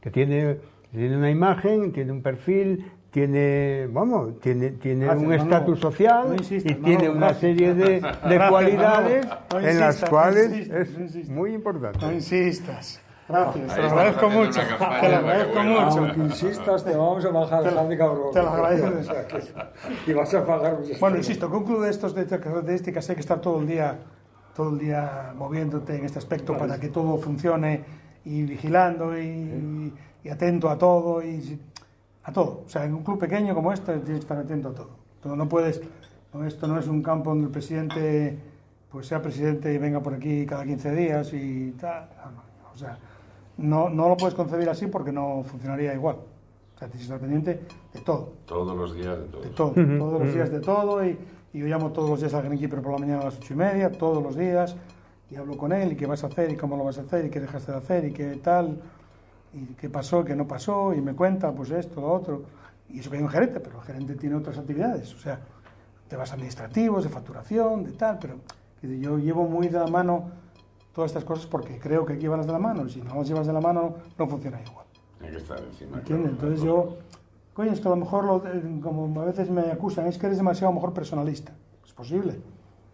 que tiene, tiene una imagen, tiene un perfil, tiene, vamos, tiene, tiene Gracias, un estatus social no insistas, y tiene una gracias. serie de, cualidades no, no en las cuales insistas, es muy importante. No insistas. Gracias, Ahí te lo agradezco mucho. Te lo agradezco mucho. Aunque insistas, te vamos a bajar Te el lo- handicap te lo agradezco. O sea, que- y vas a pagar muchas Bueno, insisto, que un club de estos de características hay que estar todo el día todo el día moviéndote en este aspecto para que todo funcione y vigilando y, y atento a todo y a todo. O sea, en un club pequeño como este tienes que estar atento a todo. Entonces no puedes, no, esto no es un campo donde el presidente pues sea presidente y venga por aquí cada 15 días y tal. No, no, o sea, no, no lo puedes concebir así porque no funcionaría igual. O sea, tienes que estar pendiente de todo. Todos los días de todo. De todo, todos los días de todo y, y yo llamo todos los días al greenkeeper por la mañana a las ocho y media, todos los días, y hablo con él y qué vas a hacer y cómo lo vas a hacer y qué dejaste de hacer y qué tal y qué pasó, qué no pasó, y me cuenta, pues esto, lo otro. Y eso que hay un gerente, pero el gerente tiene otras actividades, o sea, temas administrativos, de facturación, de tal, pero yo llevo muy de la mano todas estas cosas porque creo que hay que llevarlas de la mano, y si no las llevas de la mano, no funciona igual. Hay que estar encima. ¿Entiendes? Entonces yo, coño, es que a lo mejor, lo- eh, como a veces me acusan, es que eres demasiado a lo mejor personalista. Es posible,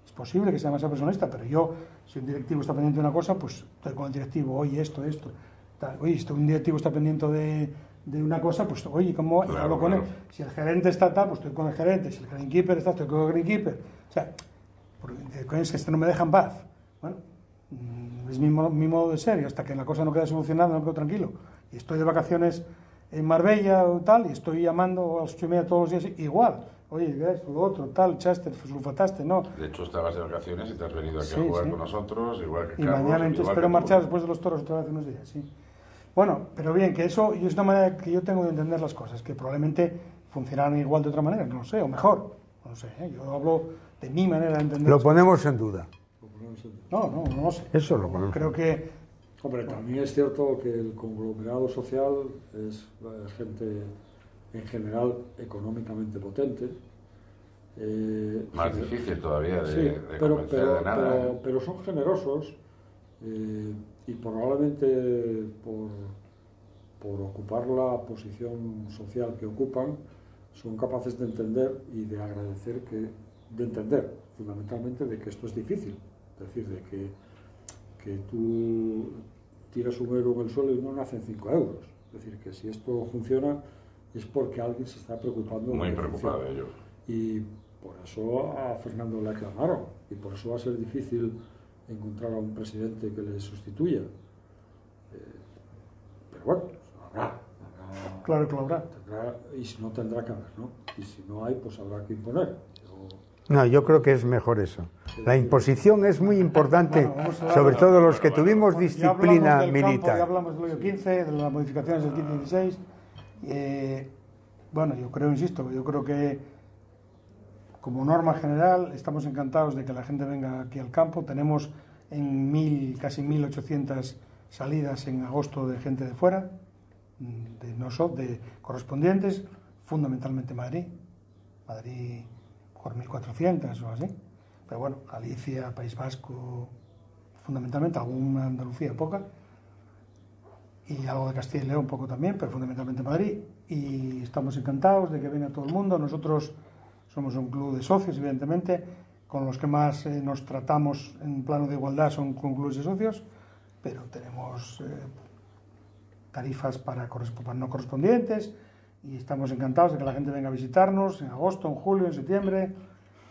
es posible que sea demasiado personalista, pero yo, si un directivo está pendiente de una cosa, pues estoy con el directivo, oye, esto, esto. Tal. Oye, si un directivo está pendiente de, de una cosa, pues oye, ¿cómo? Y Claro, hablo con él. claro. Si el gerente está tal, pues estoy con el gerente. Si el greenkeeper está, estoy con el greenkeeper. O sea, porque, coño, es que este no me deja en paz. Mm, es mi, mi modo de ser y hasta que la cosa no quede solucionada no quedo tranquilo. Y estoy de vacaciones en Marbella o tal y estoy llamando a las ocho y media todos los días igual. Oye, esto, lo otro, tal, chaste, sulfataste, no. De hecho, estabas de vacaciones y te has venido aquí Sí, a jugar sí. con nosotros, igual que Y Carlos, mañana entonces igual espero que marchar tú. después de los toros otra vez unos días, sí. Bueno, pero bien, que eso y es una manera que yo tengo de entender las cosas, que probablemente funcionarán igual de otra manera, no lo sé, o mejor, no lo sé, ¿eh? yo hablo de mi manera de entender Lo ponemos en duda. No, no, no sé. Eso lo. Creo que Hombre, también es cierto que el conglomerado social es, es gente en general económicamente potente. eh, Más gener- difícil todavía de, Sí, de pero, convencer pero- de nada. pero- ¿eh? pero son generosos eh, y probablemente por, por ocupar la posición social que ocupan son capaces de entender y de agradecer que de entender fundamentalmente de que esto es difícil es decir de que que tú tiras un euro en el suelo y no nacen 5 euros es decir que si esto funciona es porque alguien se está preocupando Muy preocupado de ello. Y por eso a Fernando le aclamaron. Y por eso va a ser difícil encontrar a un presidente que le sustituya. Eh, pero bueno, habrá. habrá- Claro que lo habrá. tendrá- y si no, tendrá que haber, ¿no? Y si no hay, pues habrá que imponer. No, yo creo que es mejor eso. La imposición es muy importante, Bueno, hablar- sobre todo los que tuvimos Ya disciplina hablamos del campo, militar. ya hablamos del hoyo 15, de las modificaciones del 15 y 16. Eh, bueno, yo creo, insisto, yo creo que como norma general estamos encantados de que la gente venga aquí al campo. Tenemos en mil, casi 1.800 salidas en agosto de gente de fuera, de nosotros, de correspondientes, fundamentalmente Madrid. Madrid por 1.400 o así. Pero bueno, Galicia, País Vasco, fundamentalmente, alguna Andalucía, poca. Y algo de Castilla y León, poco también, pero fundamentalmente Madrid. Y estamos encantados de que venga todo el mundo. Nosotros somos un club de socios, evidentemente. Con los que más eh, nos tratamos en plano de igualdad son con clubes de socios, pero tenemos eh, tarifas para, para no correspondientes y estamos encantados de que la gente venga a visitarnos en agosto, en julio, en septiembre.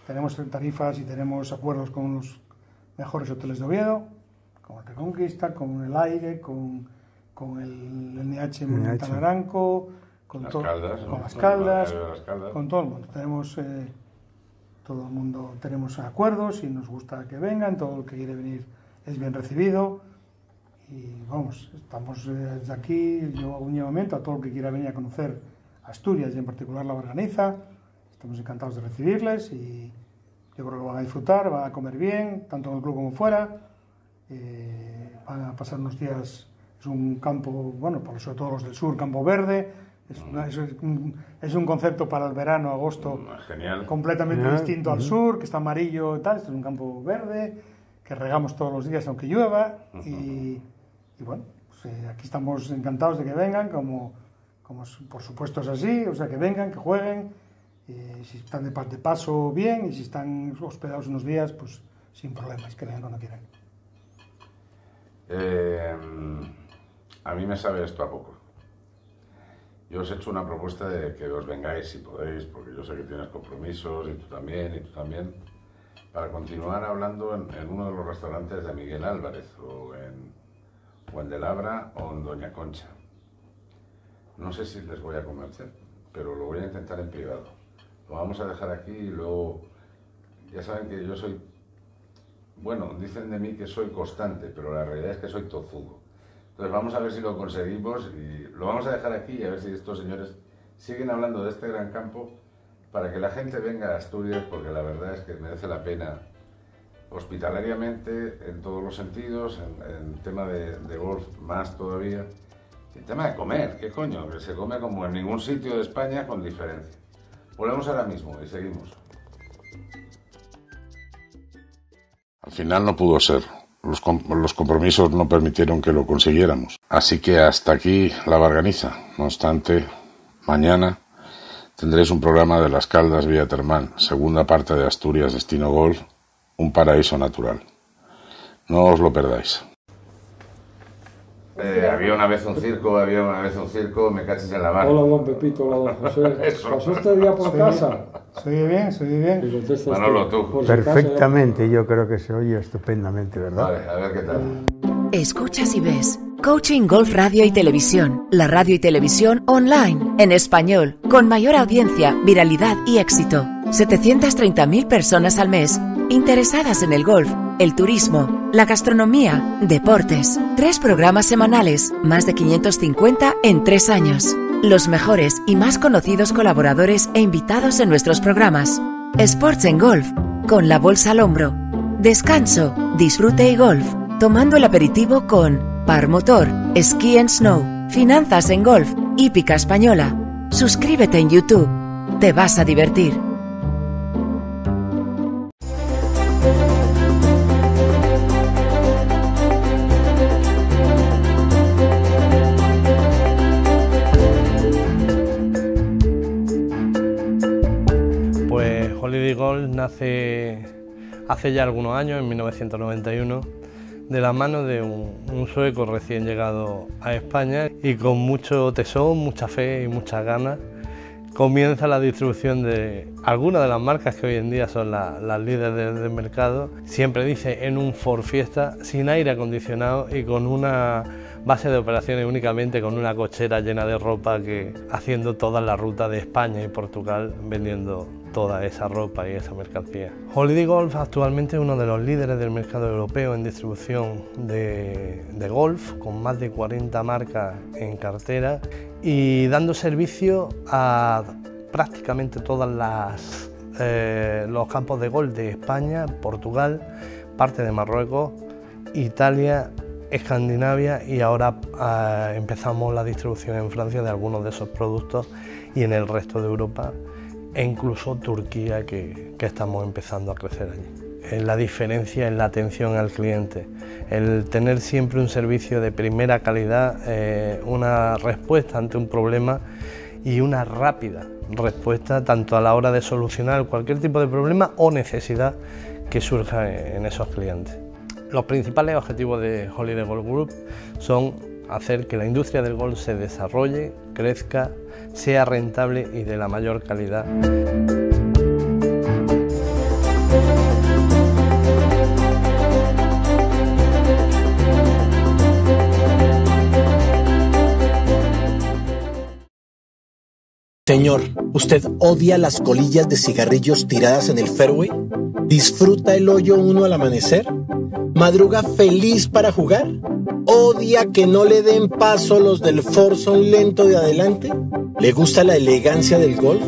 Tenemos tarifas y tenemos acuerdos con los mejores hoteles de Oviedo, con el Reconquista, con el Aire, con, con el NH. Talaranco, con, Las to- Caldas, con ¿no? las caldas, el Las Caldas. con todo el mundo. Tenemos eh, todo el mundo, tenemos acuerdos y nos gusta que vengan, todo el que quiere venir es bien recibido. Y vamos, estamos eh, desde aquí, yo hago un llamamiento a todo el que quiera venir a conocer Asturias y en particular la Barganiza. Estamos encantados de recibirles y yo creo que van a disfrutar, van a comer bien, tanto en el club como fuera. Eh, van a pasar unos días, es un campo, bueno, por- sobre todo los del sur, campo verde. Es, una- es un, es un concepto para el verano, agosto, Genial. completamente Ah, distinto al sur, que está amarillo y tal. Este es un campo verde, que regamos todos los días aunque llueva. y, y bueno, pues, eh, aquí estamos encantados de que vengan, como, como por supuesto es así, o sea, que vengan, que jueguen. si están de, de paso, bien, y si están hospedados unos días, pues sin problemas, que vengan cuando quieran. Eh, a mí me sabe esto a poco. Yo os he hecho una propuesta de que os vengáis si podéis, porque yo sé que tienes compromisos y tú también, y tú también. para continuar hablando en, uno de los restaurantes de Miguel Álvarez, o en, o en De Labra o en Doña Concha. No sé si les voy a convencer, pero lo voy a intentar en privado. Lo vamos a dejar aquí y luego, ya saben que yo soy, bueno, dicen de mí que soy constante, pero la realidad es que soy tozudo. Entonces vamos a ver si lo conseguimos y lo vamos a dejar aquí y a ver si estos señores siguen hablando de este gran campo para que la gente venga a Asturias, porque la verdad es que merece la pena hospitalariamente en todos los sentidos, en, tema de, golf más todavía, en tema de comer, ¿qué coño? Que se come como en ningún sitio de España con diferencia. Volvemos ahora mismo y seguimos. Al final no pudo ser. Los, los, compromisos no permitieron que lo consiguiéramos. Así que hasta aquí la barganiza. No obstante, mañana tendréis un programa de Las Caldas Vía Termal, segunda parte de Asturias Destino Golf, un paraíso natural. No os lo perdáis. Eh, había una vez un circo, había una vez un circo, me caches en la mano. Hola, don Pepito, hola, don José. ¿Pasó este día por casa? ¿Se oye bien? ¿Se oye bien? Manolo, tú. Perfectamente, yo creo que se oye estupendamente, ¿verdad? Vale, a ver qué tal. Escuchas y ves. Coaching Golf Radio y Televisión. La radio y televisión online, en español, con mayor audiencia, viralidad y éxito. 730.000 personas al mes interesadas en el golf, el turismo, la gastronomía, deportes. Tres programas semanales, más de 550 en tres años. Los mejores y más conocidos colaboradores e invitados en nuestros programas. Sports en Golf, con la bolsa al hombro. Descanso, disfrute y golf, tomando el aperitivo con Par Motor, Ski and Snow, Finanzas en Golf, Hípica Española. Suscríbete en YouTube. Te vas a divertir. Nace hace ya algunos años, en 1991 de la mano de un, sueco recién llegado a España y con mucho tesón, mucha fe y muchas ganas comienza la distribución de algunas de las marcas que hoy en día son las líderes del, mercado. Siempre dice en un Ford Fiesta, sin aire acondicionado y con una base de operaciones únicamente con una cochera llena de ropa que haciendo toda la ruta de España y Portugal vendiendo toda esa ropa y esa mercancía. Holiday Golf actualmente es uno de los líderes del mercado europeo en distribución de, golf, con más de 40 marcas en cartera y dando servicio a prácticamente todos eh, los campos de golf de España, Portugal, parte de Marruecos, Italia, Escandinavia y ahora eh, empezamos la distribución en Francia de algunos de esos productos y en el resto de Europa e incluso Turquía que, estamos empezando a crecer allí. La diferencia en la atención al cliente, el tener siempre un servicio de primera calidad, eh, una respuesta ante un problema y una rápida respuesta tanto a la hora de solucionar cualquier tipo de problema o necesidad que surja en esos clientes. Los principales objetivos de Holiday Golf Group son hacer que la industria del golf se desarrolle, crezca, sea rentable y de la mayor calidad. Señor, ¿usted odia las colillas de cigarrillos tiradas en el fairway? ¿Disfruta el hoyo uno al amanecer? ¿Madruga feliz para jugar? ¿Odia que no le den paso los del Forson lento de adelante? ¿Le gusta la elegancia del golf?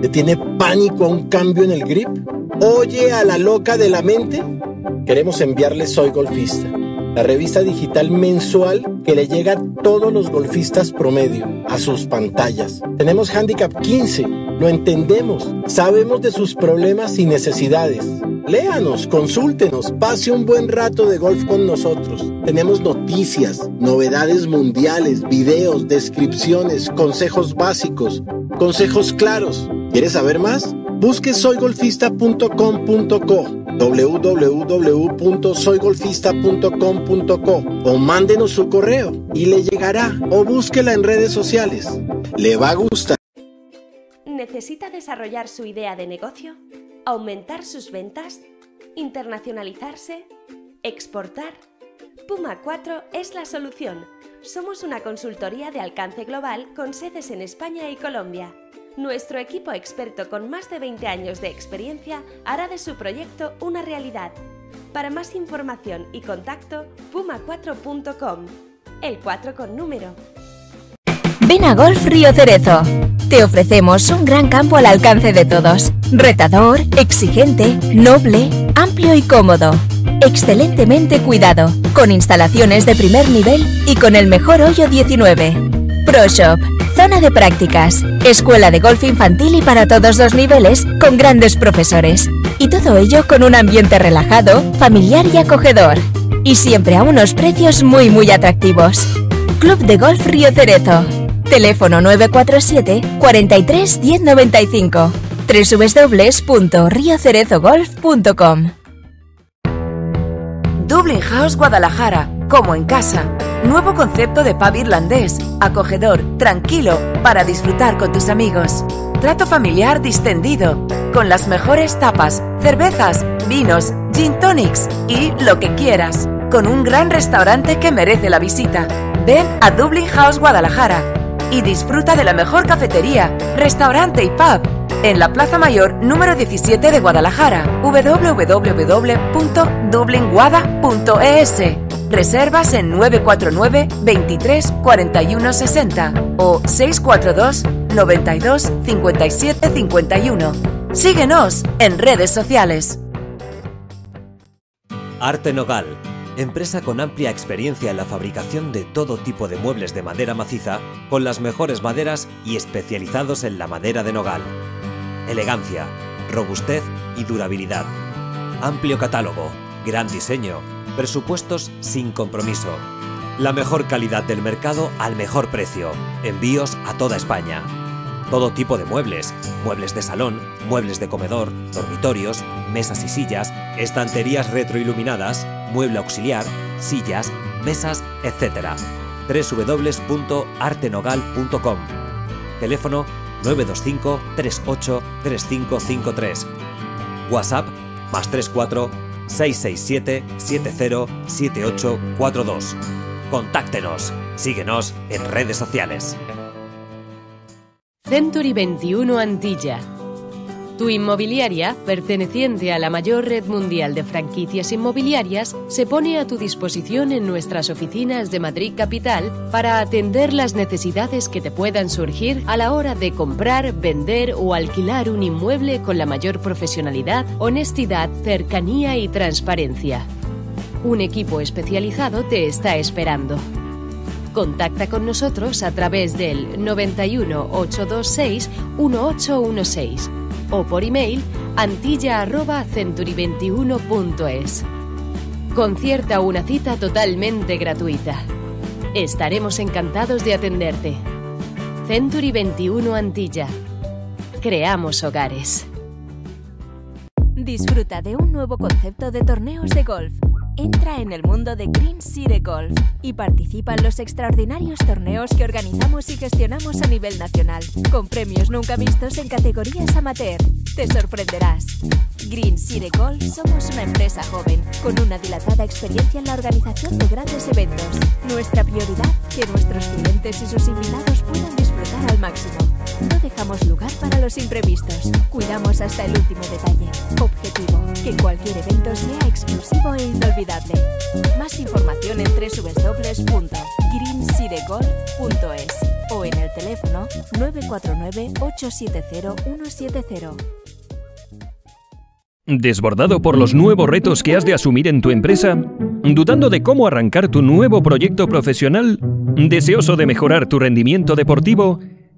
¿Le tiene pánico a un cambio en el grip? ¿Oye a la loca de la mente? Queremos enviarle Soy Golfista, la revista digital mensual que le llega a todos los golfistas promedio, a sus pantallas. Tenemos Handicap 15, lo entendemos, sabemos de sus problemas y necesidades Léanos, consúltenos, pase un buen rato de golf con nosotros. Tenemos noticias, novedades mundiales, videos, descripciones, consejos básicos, consejos claros. ¿Quieres saber más? Busque soygolfista.com.co www.soygolfista.com.co o mándenos su correo y le llegará o búsquela en redes sociales. Le va a gustar. ¿Necesita desarrollar su idea de negocio? aumentar sus ventas, internacionalizarse, exportar. Puma 4 es la solución. Somos una consultoría de alcance global con sedes en España y Colombia. Nuestro equipo experto con más de 20 años de experiencia hará de su proyecto una realidad. Para más información y contacto, puma4.com. El 4 con número. Ven a Golf Río Cerezo. Te ofrecemos un gran campo al alcance de todos. Retador, exigente, noble, amplio y cómodo. Excelentemente cuidado, con instalaciones de primer nivel y con el mejor hoyo 19. Pro Shop, zona de prácticas, escuela de golf infantil y para todos los niveles, con grandes profesores. Y todo ello con un ambiente relajado, familiar y acogedor. Y siempre a unos precios muy muy atractivos. Club de Golf Río Cerezo. Teléfono 947 43 1095 www.riocerezogolf.com Dublin House Guadalajara, como en casa. Nuevo concepto de pub irlandés, acogedor, tranquilo, para disfrutar con tus amigos. Trato familiar distendido, con las mejores tapas, cervezas, vinos, gin tonics y lo que quieras. Con un gran restaurante que merece la visita. Ven a Dublin House Guadalajara y disfruta de la mejor cafetería, restaurante y pub en la Plaza Mayor número 17 de Guadalajara, www.dublinguada.es. Reservas en 949 23 41 60 o 642 92 57 51. Síguenos en redes sociales. Arte Nogal, empresa con amplia experiencia en la fabricación de todo tipo de muebles de madera maciza, con las mejores maderas y especializados en la madera de nogal. Elegancia, robustez y durabilidad. Amplio catálogo, gran diseño, presupuestos sin compromiso. La mejor calidad del mercado al mejor precio. Envíos a toda España. Todo tipo de muebles, muebles de salón, muebles de comedor, dormitorios, mesas y sillas, estanterías retroiluminadas, mueble auxiliar, sillas, mesas, etc. www.artenogal.com Teléfono 925 38 3553 WhatsApp más 34 667 70 7842 Contáctenos, síguenos en redes sociales. Century 21 Antilla. Tu inmobiliaria, perteneciente a la mayor red mundial de franquicias inmobiliarias, se pone a tu disposición en nuestras oficinas de Madrid Capital para atender las necesidades que te puedan surgir a la hora de comprar, vender o alquilar un inmueble con la mayor profesionalidad, honestidad, cercanía y transparencia. Un equipo especializado te está esperando. Contacta con nosotros a través del 91 826 1816 o por email antilla@century21.es. Concierta una cita totalmente gratuita. Estaremos encantados de atenderte. Century 21 Antilla. Creamos hogares. Disfruta de un nuevo concepto de torneos de golf. Entra en el mundo de Green City Golf y participa en los extraordinarios torneos que organizamos y gestionamos a nivel nacional, con premios nunca vistos en categorías amateur. Te sorprenderás. Green City Golf somos una empresa joven, con una dilatada experiencia en la organización de grandes eventos. Nuestra prioridad, que nuestros clientes y sus invitados puedan disfrutar al máximo. No dejamos lugar para los imprevistos. Cuidamos hasta el último detalle. Objetivo, que cualquier evento sea exclusivo e inolvidable. Más información en www.greenciregolf.es o en el teléfono 949 870 170. ¿Desbordado por los nuevos retos que has de asumir en tu empresa? ¿Dudando de cómo arrancar tu nuevo proyecto profesional? ¿Deseoso de mejorar tu rendimiento deportivo?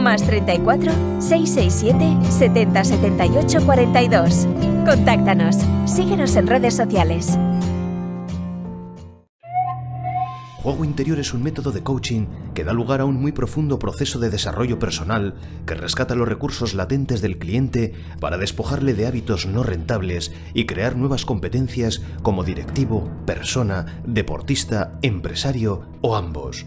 más 34 667 70 78 42. Contáctanos. Síguenos en redes sociales. Juego interior es un método de coaching que da lugar a un muy profundo proceso de desarrollo personal que rescata los recursos latentes del cliente para despojarle de hábitos no rentables y crear nuevas competencias como directivo, persona, deportista, empresario o ambos.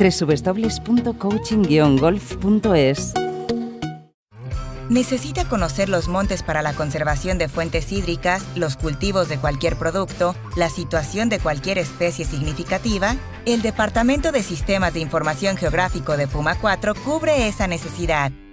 www.coaching-golf.es. ¿Necesita conocer los montes para la conservación de fuentes hídricas, los cultivos de cualquier producto, la situación de cualquier especie significativa? El Departamento de Sistemas de Información Geográfico de Puma 4 cubre esa necesidad.